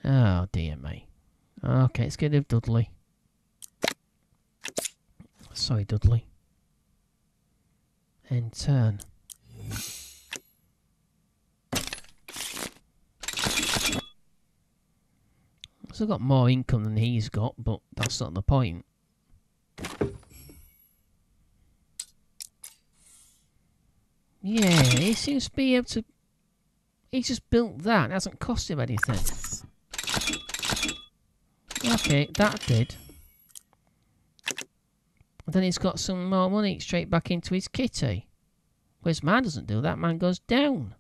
Oh, dear me. Okay, let's get of Dudley. Sorry, Dudley. And turn. I've got more income than he's got, but that's not the point. Yeah, he seems to be able to... He just built that. It hasn't cost him anything. Okay, that did. And then he's got some more money straight back into his kitty. Whereas man doesn't do that, man goes down.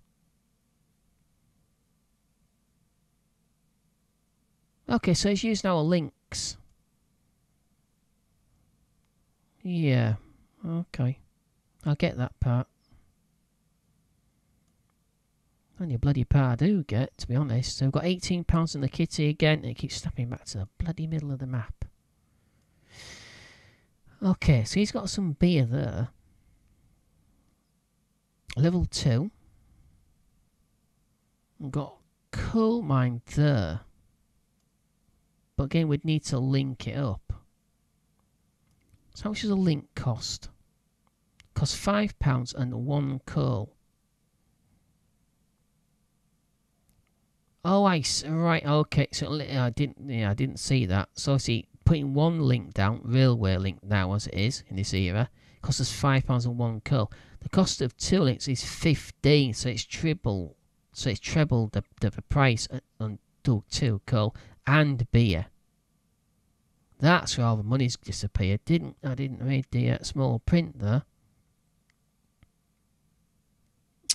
Okay, so he's using our links. Yeah, okay. I get that part. Only a bloody part I do get, to be honest. So we've got £18 in the kitty again, and it keeps snapping back to the bloody middle of the map. Okay, so he's got some beer there. Level 2. We've got coal mine there. But again, we'd need to link it up. So how much does a link cost? Cost £5 and one coal. Oh, I see. Right, okay. So I didn't, yeah, I didn't see that. So see, putting one link down, railway link now as it is in this era, costs us £5 and one coal. The cost of two links is 15 so it's triple so it's treble the, the, the price on two coal and beer. That's where all the money's disappeared. Didn't I didn't read the uh, small print there.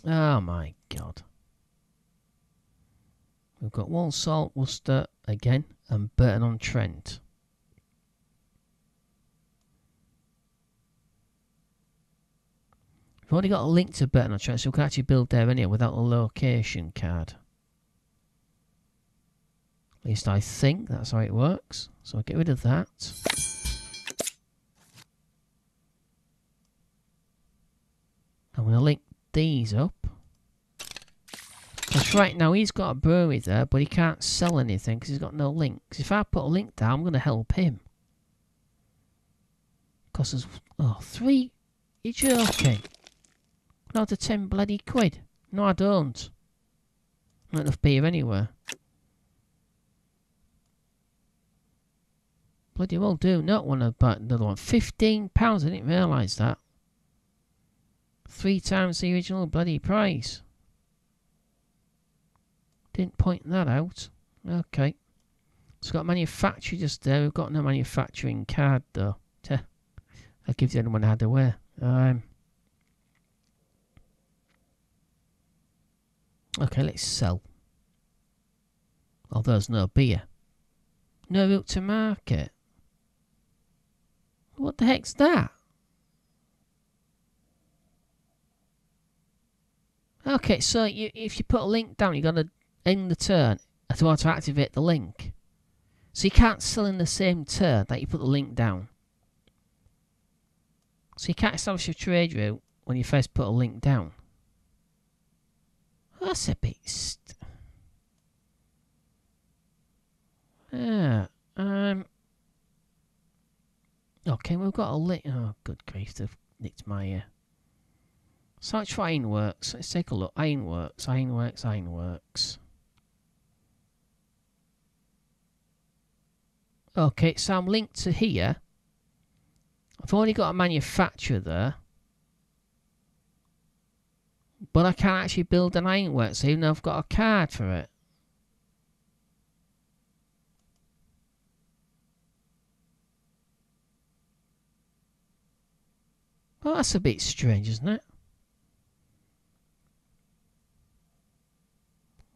Oh my god. We've got Walsall, Worcester again, and Burton on Trent. We've already got a link to Burton on Trent, so we can actually build there anyway without a location card. At least I think that's how it works. So I'll get rid of that. I'm going to link these up. Because right now he's got a brewery there, but he can't sell anything because he's got no links. If I put a link down, I'm going to help him. Because there's, oh, three? You're joking. Not to ten bloody quid. No, I don't. Not enough beer anywhere. Bloody well do not want to buy another one. Fifteen pounds, I didn't realise that. Three times the original bloody price. Didn't point that out. Okay. It's got manufacturer just there. We've got no manufacturing card though. That gives anyone hardware. Um, okay, let's sell. Oh, there's no beer. No route to market. What the heck's that? Okay, so you, if you put a link down, you got to end the turn to to activate the link. So you can't sell in the same turn that you put the link down. So you can't establish a trade route when you first put a link down. That's a bit... St yeah. Um... Okay, we've got a link... Oh, good grief, they've nicked my... Uh... Search for Ironworks. Let's take a look. Ironworks, Ironworks, Ironworks. Okay, so I'm linked to here. I've only got a manufacturer there. But I can't actually build an ironworks even though I've got a card for it. Well, that's a bit strange, isn't it?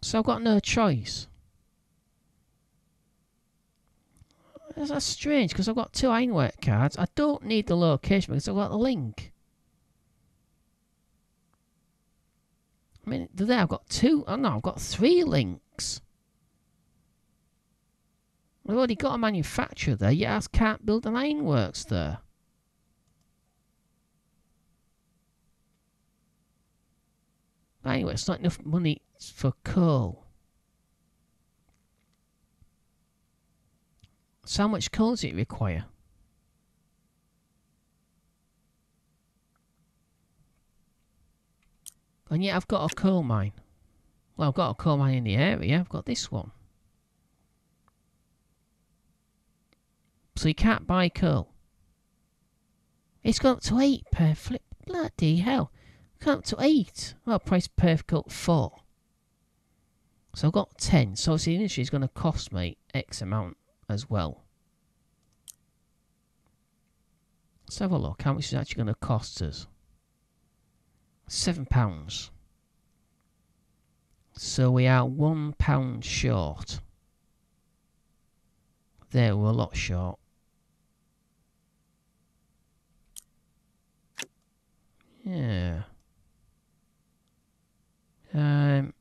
So I've got no choice. That's strange because I've got two Ironwork cards. I don't need the location because I've got the link. I mean, there I've got two. Oh no, I've got three links. I've already got a manufacturer there, yet I can't build an ironworks there. But anyway, it's not enough money for coal. So how much coal does it require? And yet I've got a coal mine. Well, I've got a coal mine in the area. I've got this one. So you can't buy coal. It's gone up to 8 per flip. Bloody hell. Gone up to 8. Well, price per coal 4. So I've got 10. So the industry is going to cost me X amount as well. Let's have a look. How much is actually going to cost us? Seven pounds. So we are one pound short. There, we're a lot short. Yeah. Um,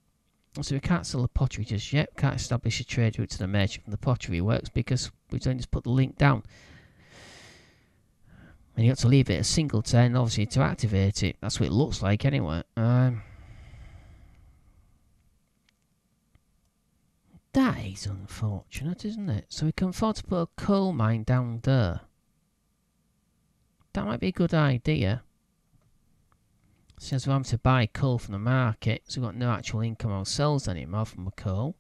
so we can't sell the pottery just yet. Can't establish a trade route to the merchant from the pottery works because we've only just put the link down. And you have to leave it a single turn, obviously, to activate it. That's what it looks like anyway. Um, that is unfortunate, isn't it? So we can afford to put a coal mine down there. That might be a good idea. Since we're having to buy coal from the market, so we've got no actual income ourselves anymore from the coal.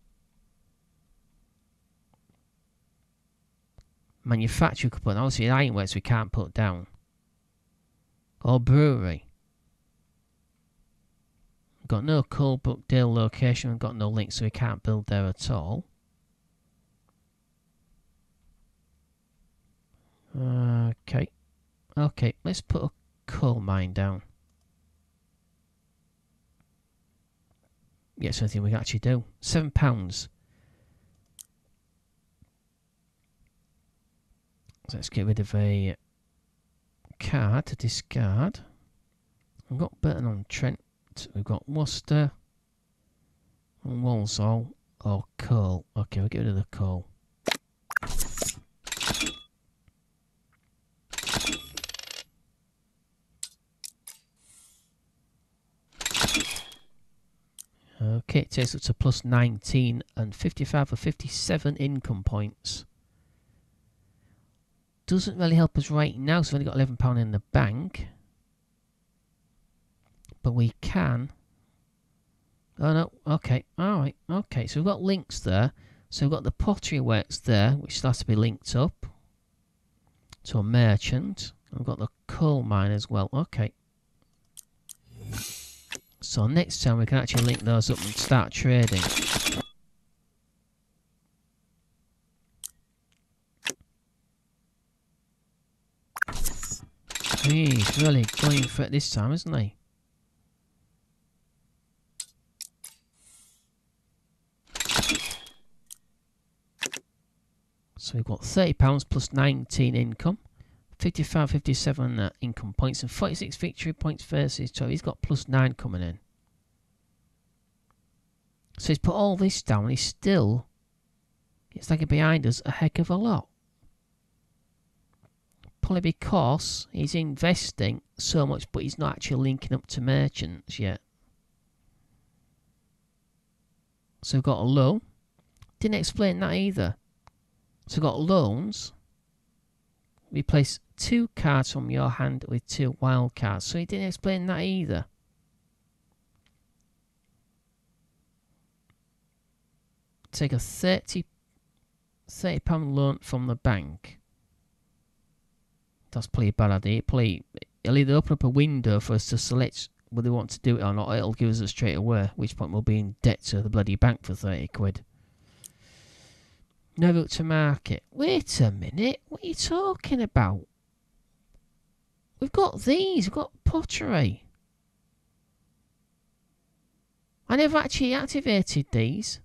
Manufacturer could put, obviously ironworks we can't put down. Or brewery. Got no Coalbrookdale location, we've got no link so we can't build there at all. Okay. Okay, let's put a coal mine down. Yeah, something we can actually do. Seven pounds. Let's get rid of a card to discard. We've got Burton on Trent. We've got Worcester. And Walsall. Or coal. Okay, we'll get rid of the coal. Okay, it takes up to plus 19 and 55 or 57 income points. Doesn't really help us right now, so we've only got £11 in the bank. But we can. Oh no, okay, alright, okay, so we've got links there. So we've got the pottery works there, which has to be linked up to a merchant. We've got the coal mine as well, okay. So next time we can actually link those up and start trading. He's really going for it this time, isn't he? So we've got £30 plus 19 income. 55, 57 uh, income points and 46 victory points versus so he's got plus 9 coming in. So he's put all this down he's still it's like behind us a heck of a lot. Probably because he's investing so much but he's not actually linking up to merchants yet. So got a loan. Didn't explain that either. So got loans. Replace two cards from your hand with two wild cards. So he didn't explain that either. Take a 30, 30 pound loan from the bank. That's a bad idea. Probably, it'll either open up a window for us to select whether we want to do it or not. It'll give us a straight away. Which point we'll be in debt to the bloody bank for 30 quid. No route to market. Wait a minute. What are you talking about? We've got these. We've got pottery. I never actually activated these.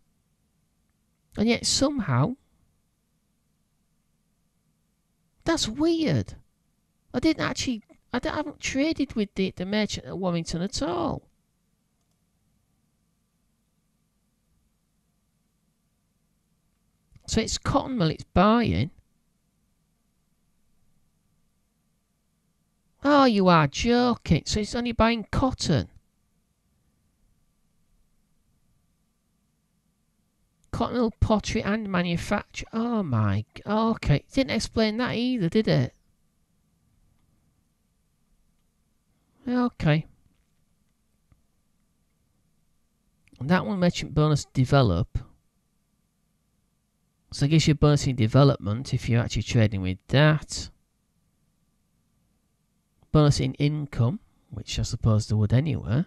And yet somehow... That's weird. I didn't actually... I, I haven't traded with the, the merchant at Warrington at all. So it's cotton mill it's buying. Oh, you are joking. So it's only buying cotton. Cotton pottery and manufacture. Oh my... Okay. Didn't explain that either, did it? Okay. that one merchant bonus develop. So it gives you a bonus in development if you're actually trading with that bonus in income, which I suppose there would anywhere.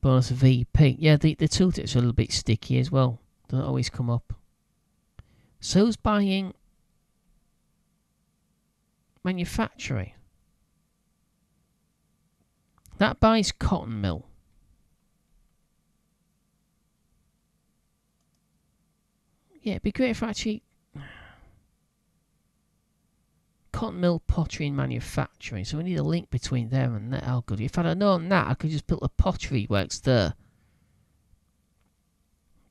Bonus VP. Yeah, the, the tooltips are a little bit sticky as well. Don't always come up. So who's buying manufacturing? That buys cotton mill. Yeah, it'd be great if actually cotton mill pottery and manufacturing. So we need a link between there and that. How oh, good. If I'd have known that, I could just put the pottery works there.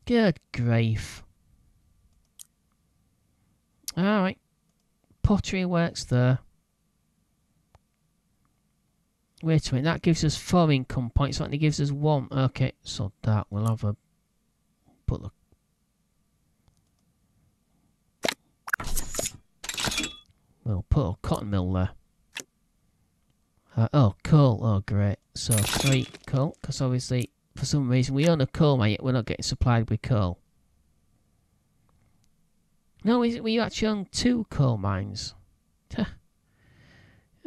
Good grief. Alright. Pottery works there. Wait a minute, that gives us four income points, that only gives us one. Okay, so that we'll have a put the We'll put a cotton mill there. Uh, oh, coal. Oh, great. So, three coal. Because obviously, for some reason, we own a coal mine, yet we're not getting supplied with coal. No, it we actually own two coal mines?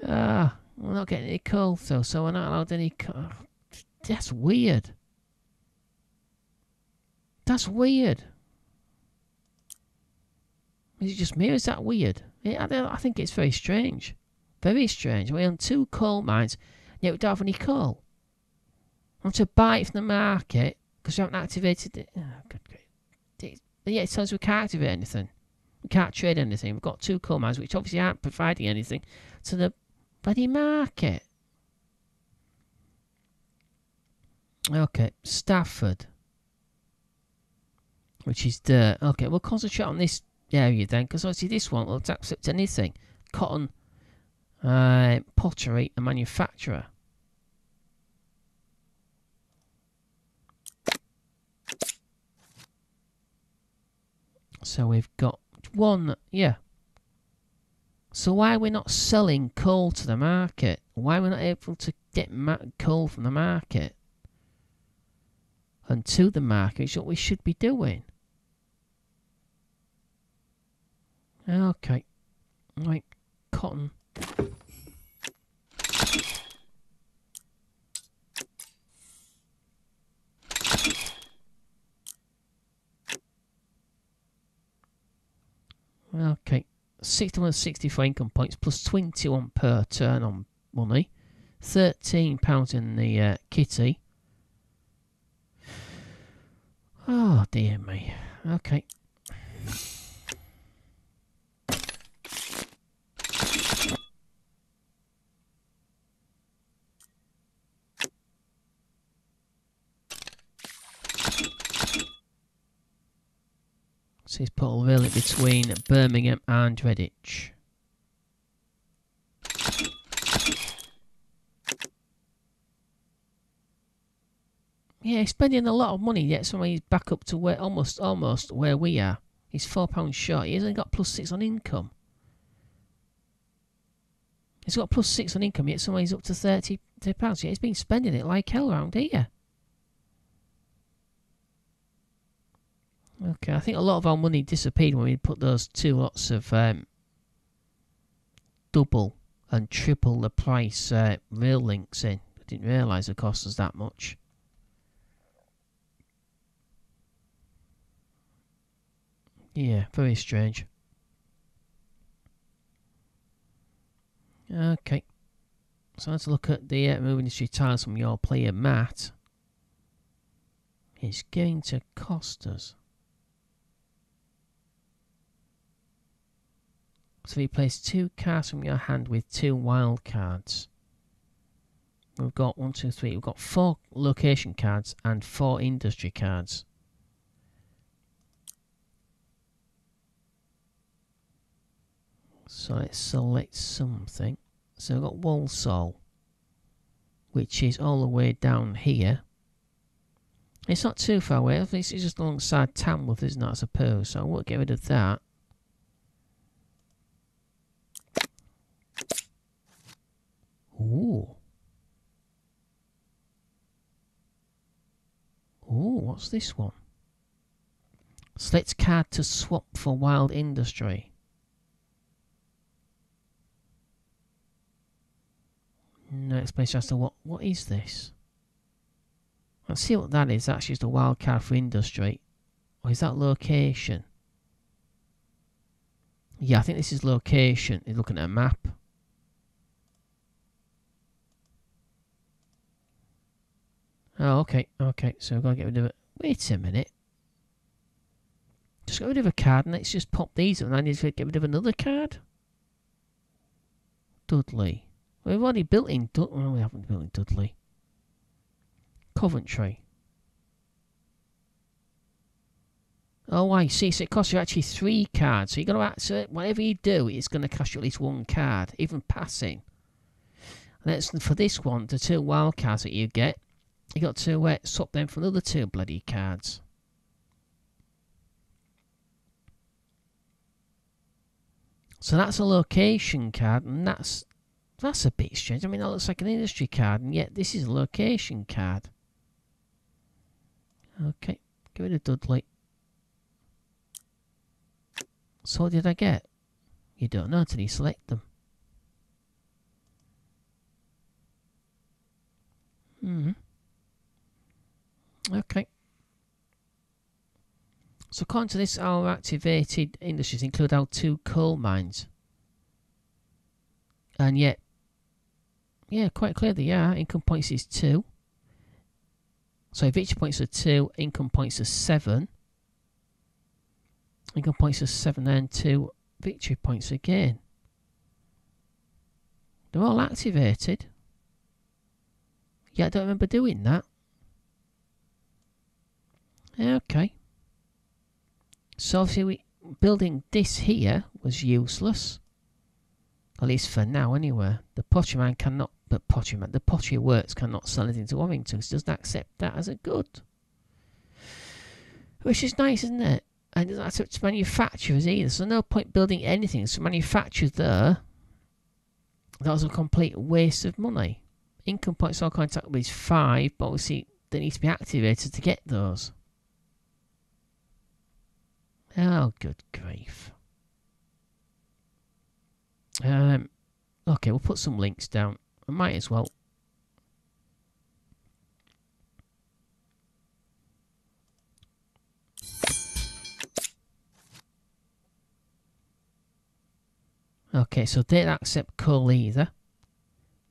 Ah, uh, we're not getting any coal, though, so we're not allowed any coal. That's weird. That's weird. Is it just me or is that weird? Yeah, I, think it's very strange. Very strange. We own two coal mines, yet we don't have any coal. I want to buy it from the market because we haven't activated it. Oh, good, good. Yeah, it says we can't activate anything. We can't trade anything. We've got two coal mines which obviously aren't providing anything to the bloody market. Okay, Stafford. Which is dirt. Okay, we'll concentrate on this area then, because obviously this one will accept anything. Cotton, uh, pottery, and manufacturer. So we've got one, yeah. So why are we not selling coal to the market? Why are we not able to get coal from the market? And to the market is what we should be doing. Okay. Right, cotton. Okay, 61 64 income points plus 21 per turn on money. £13 in the uh, kitty. Oh dear me. Okay. Put a really between Birmingham and Redditch. Yeah, he's spending a lot of money yet so he's back up to where almost almost where we are. He's four pounds short. He hasn't got plus six on income. He's got plus six on income yet somehow he's up to thirty pounds. Yeah, he's been spending it like hell around here. Okay, I think a lot of our money disappeared when we put those two lots of um, double and triple the price uh, rail links in. I didn't realise it cost us that much. Yeah, very strange. Okay. So let's look at the uh, moving industry tiles from your player mat. It's going to cost us So you place two cards from your hand with two wild cards. We've got one, two, three. We've got four location cards and four industry cards. So let's select something. So we've got Walsall, which is all the way down here. It's not too far away. It's just alongside Tamworth, isn't it, I suppose. So I won't get rid of that. Ooh. Ooh, what's this one? Select card to swap for wild industry. No explanation as to what what is this? Let's see what that is. That's just a wild card for industry. Or is that location? Yeah, I think this is location. He's looking at a map. Oh, okay, okay. So we've got to get rid of it. Wait a minute. Just get rid of a card and let's just pop these and I need to get rid of another card. Dudley. We've already built in Dudley. Oh, we haven't built in Dudley. Coventry. Oh, I see. So it costs you actually three cards. So you've got to answer whatever you do, it's going to cost you at least one card, even passing. And that's for this one, the two wild cards that you get you got to uh, swap them for another two bloody cards. So that's a location card, and that's that's a bit strange. I mean, that looks like an industry card, and yet this is a location card. Okay, get rid of Dudley. So what did I get? You don't know until you select them. Mm hmm Okay. So according to this, our activated industries include our two coal mines. And yet, yeah, quite clear they are. Income points is 2. So victory points are 2, income points are 7. Income points are 7 and 2 victory points again. They're all activated. Yeah, I don't remember doing that. Okay. So obviously we, building this here was useless. At least for now anyway. The pottery man cannot, but potteryman, the pottery works cannot sell anything to Warrington because doesn't accept that as a good. Which is nice, isn't it? And doesn't accept manufacturers either. So no point building anything. So manufacturers there, that was a complete waste of money. Income points all contact with five, but obviously they need to be activated to get those. Oh, good grief. Um, okay, we'll put some links down. I might as well. Okay, so they don't accept coal either.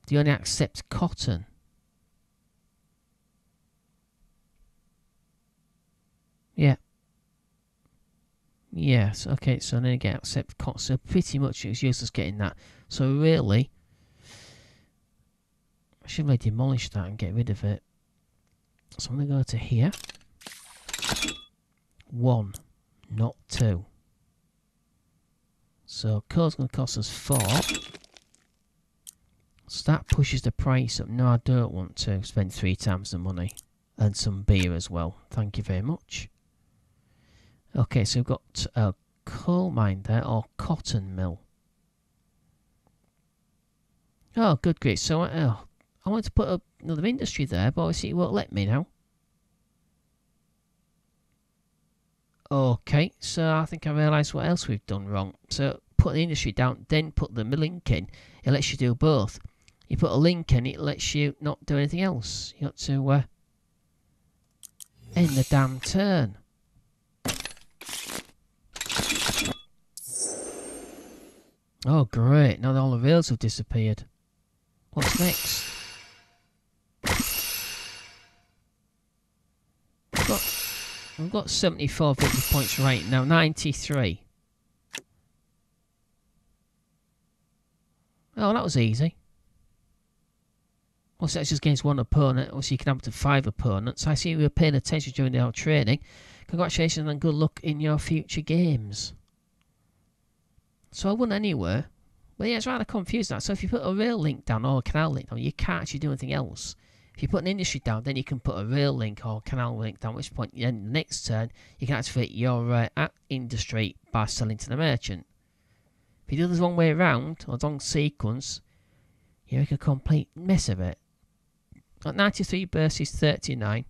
They only accept cotton. Yeah. Yes, okay, so then again, accept cotton. So pretty much it's useless getting that. So really, I should really demolish that and get rid of it. So I'm going to go to here. One, not two. So coal's going to cost us four. So that pushes the price up. No, I don't want to spend three times the money. And some beer as well. Thank you very much. Okay, so we've got a coal mine there, or cotton mill. Oh, good great. So uh, I want to put another industry there, but obviously it won't let me now. Okay, so I think I realised what else we've done wrong. So put the industry down, then put the link in. It lets you do both. You put a link in, it lets you not do anything else. You got to uh, end the damn turn. Oh great, now all the rails have disappeared. What's next? I've got 74 victory points right now, 93. Oh, that was easy. Well, that's just against one opponent. Obviously, you can have up to five opponents. I see you were paying attention during our training. Congratulations and good luck in your future games. So I won anywhere. But yeah, it's rather confusing. That. So if you put a rail link down or a canal link down, you can't actually do anything else. If you put an industry down, then you can put a rail link or canal link down, which point then the next turn you can activate your uh, industry by selling to the merchant. If you do this one way around, or wrong sequence, you make a complete mess of it. At 93 versus 39.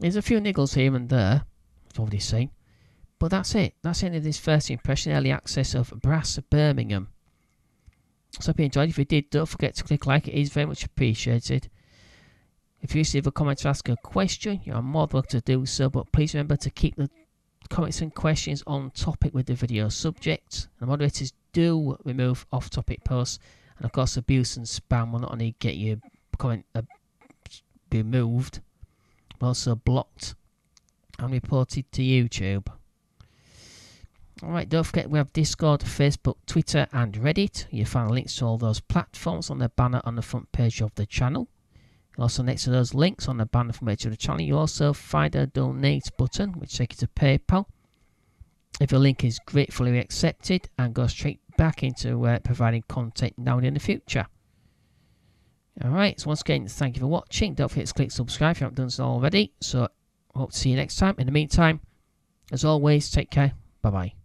There's a few niggles here and there, I've already seen. But that's it. That's the end of this first impression, early access of Brass Birmingham. So I hope you enjoyed. If you did, don't forget to click like. It is very much appreciated. If you leave a comment to ask a question, you're more than welcome to do so. But please remember to keep the comments and questions on topic with the video subject. And the moderators do remove off-topic posts. And of course, abuse and spam will not only get your comment uh, removed, but also blocked and reported to YouTube. Alright, don't forget we have Discord, Facebook, Twitter, and Reddit. You'll find links to all those platforms on the banner on the front page of the channel. Also, next to those links on the banner front page of the channel, you also find a donate button, which takes you to PayPal. If your link is gratefully accepted and goes straight back into uh, providing content now and in the future. Alright, so once again, thank you for watching. Don't forget to click subscribe if you haven't done so already. So, hope to see you next time. In the meantime, as always, take care. Bye bye.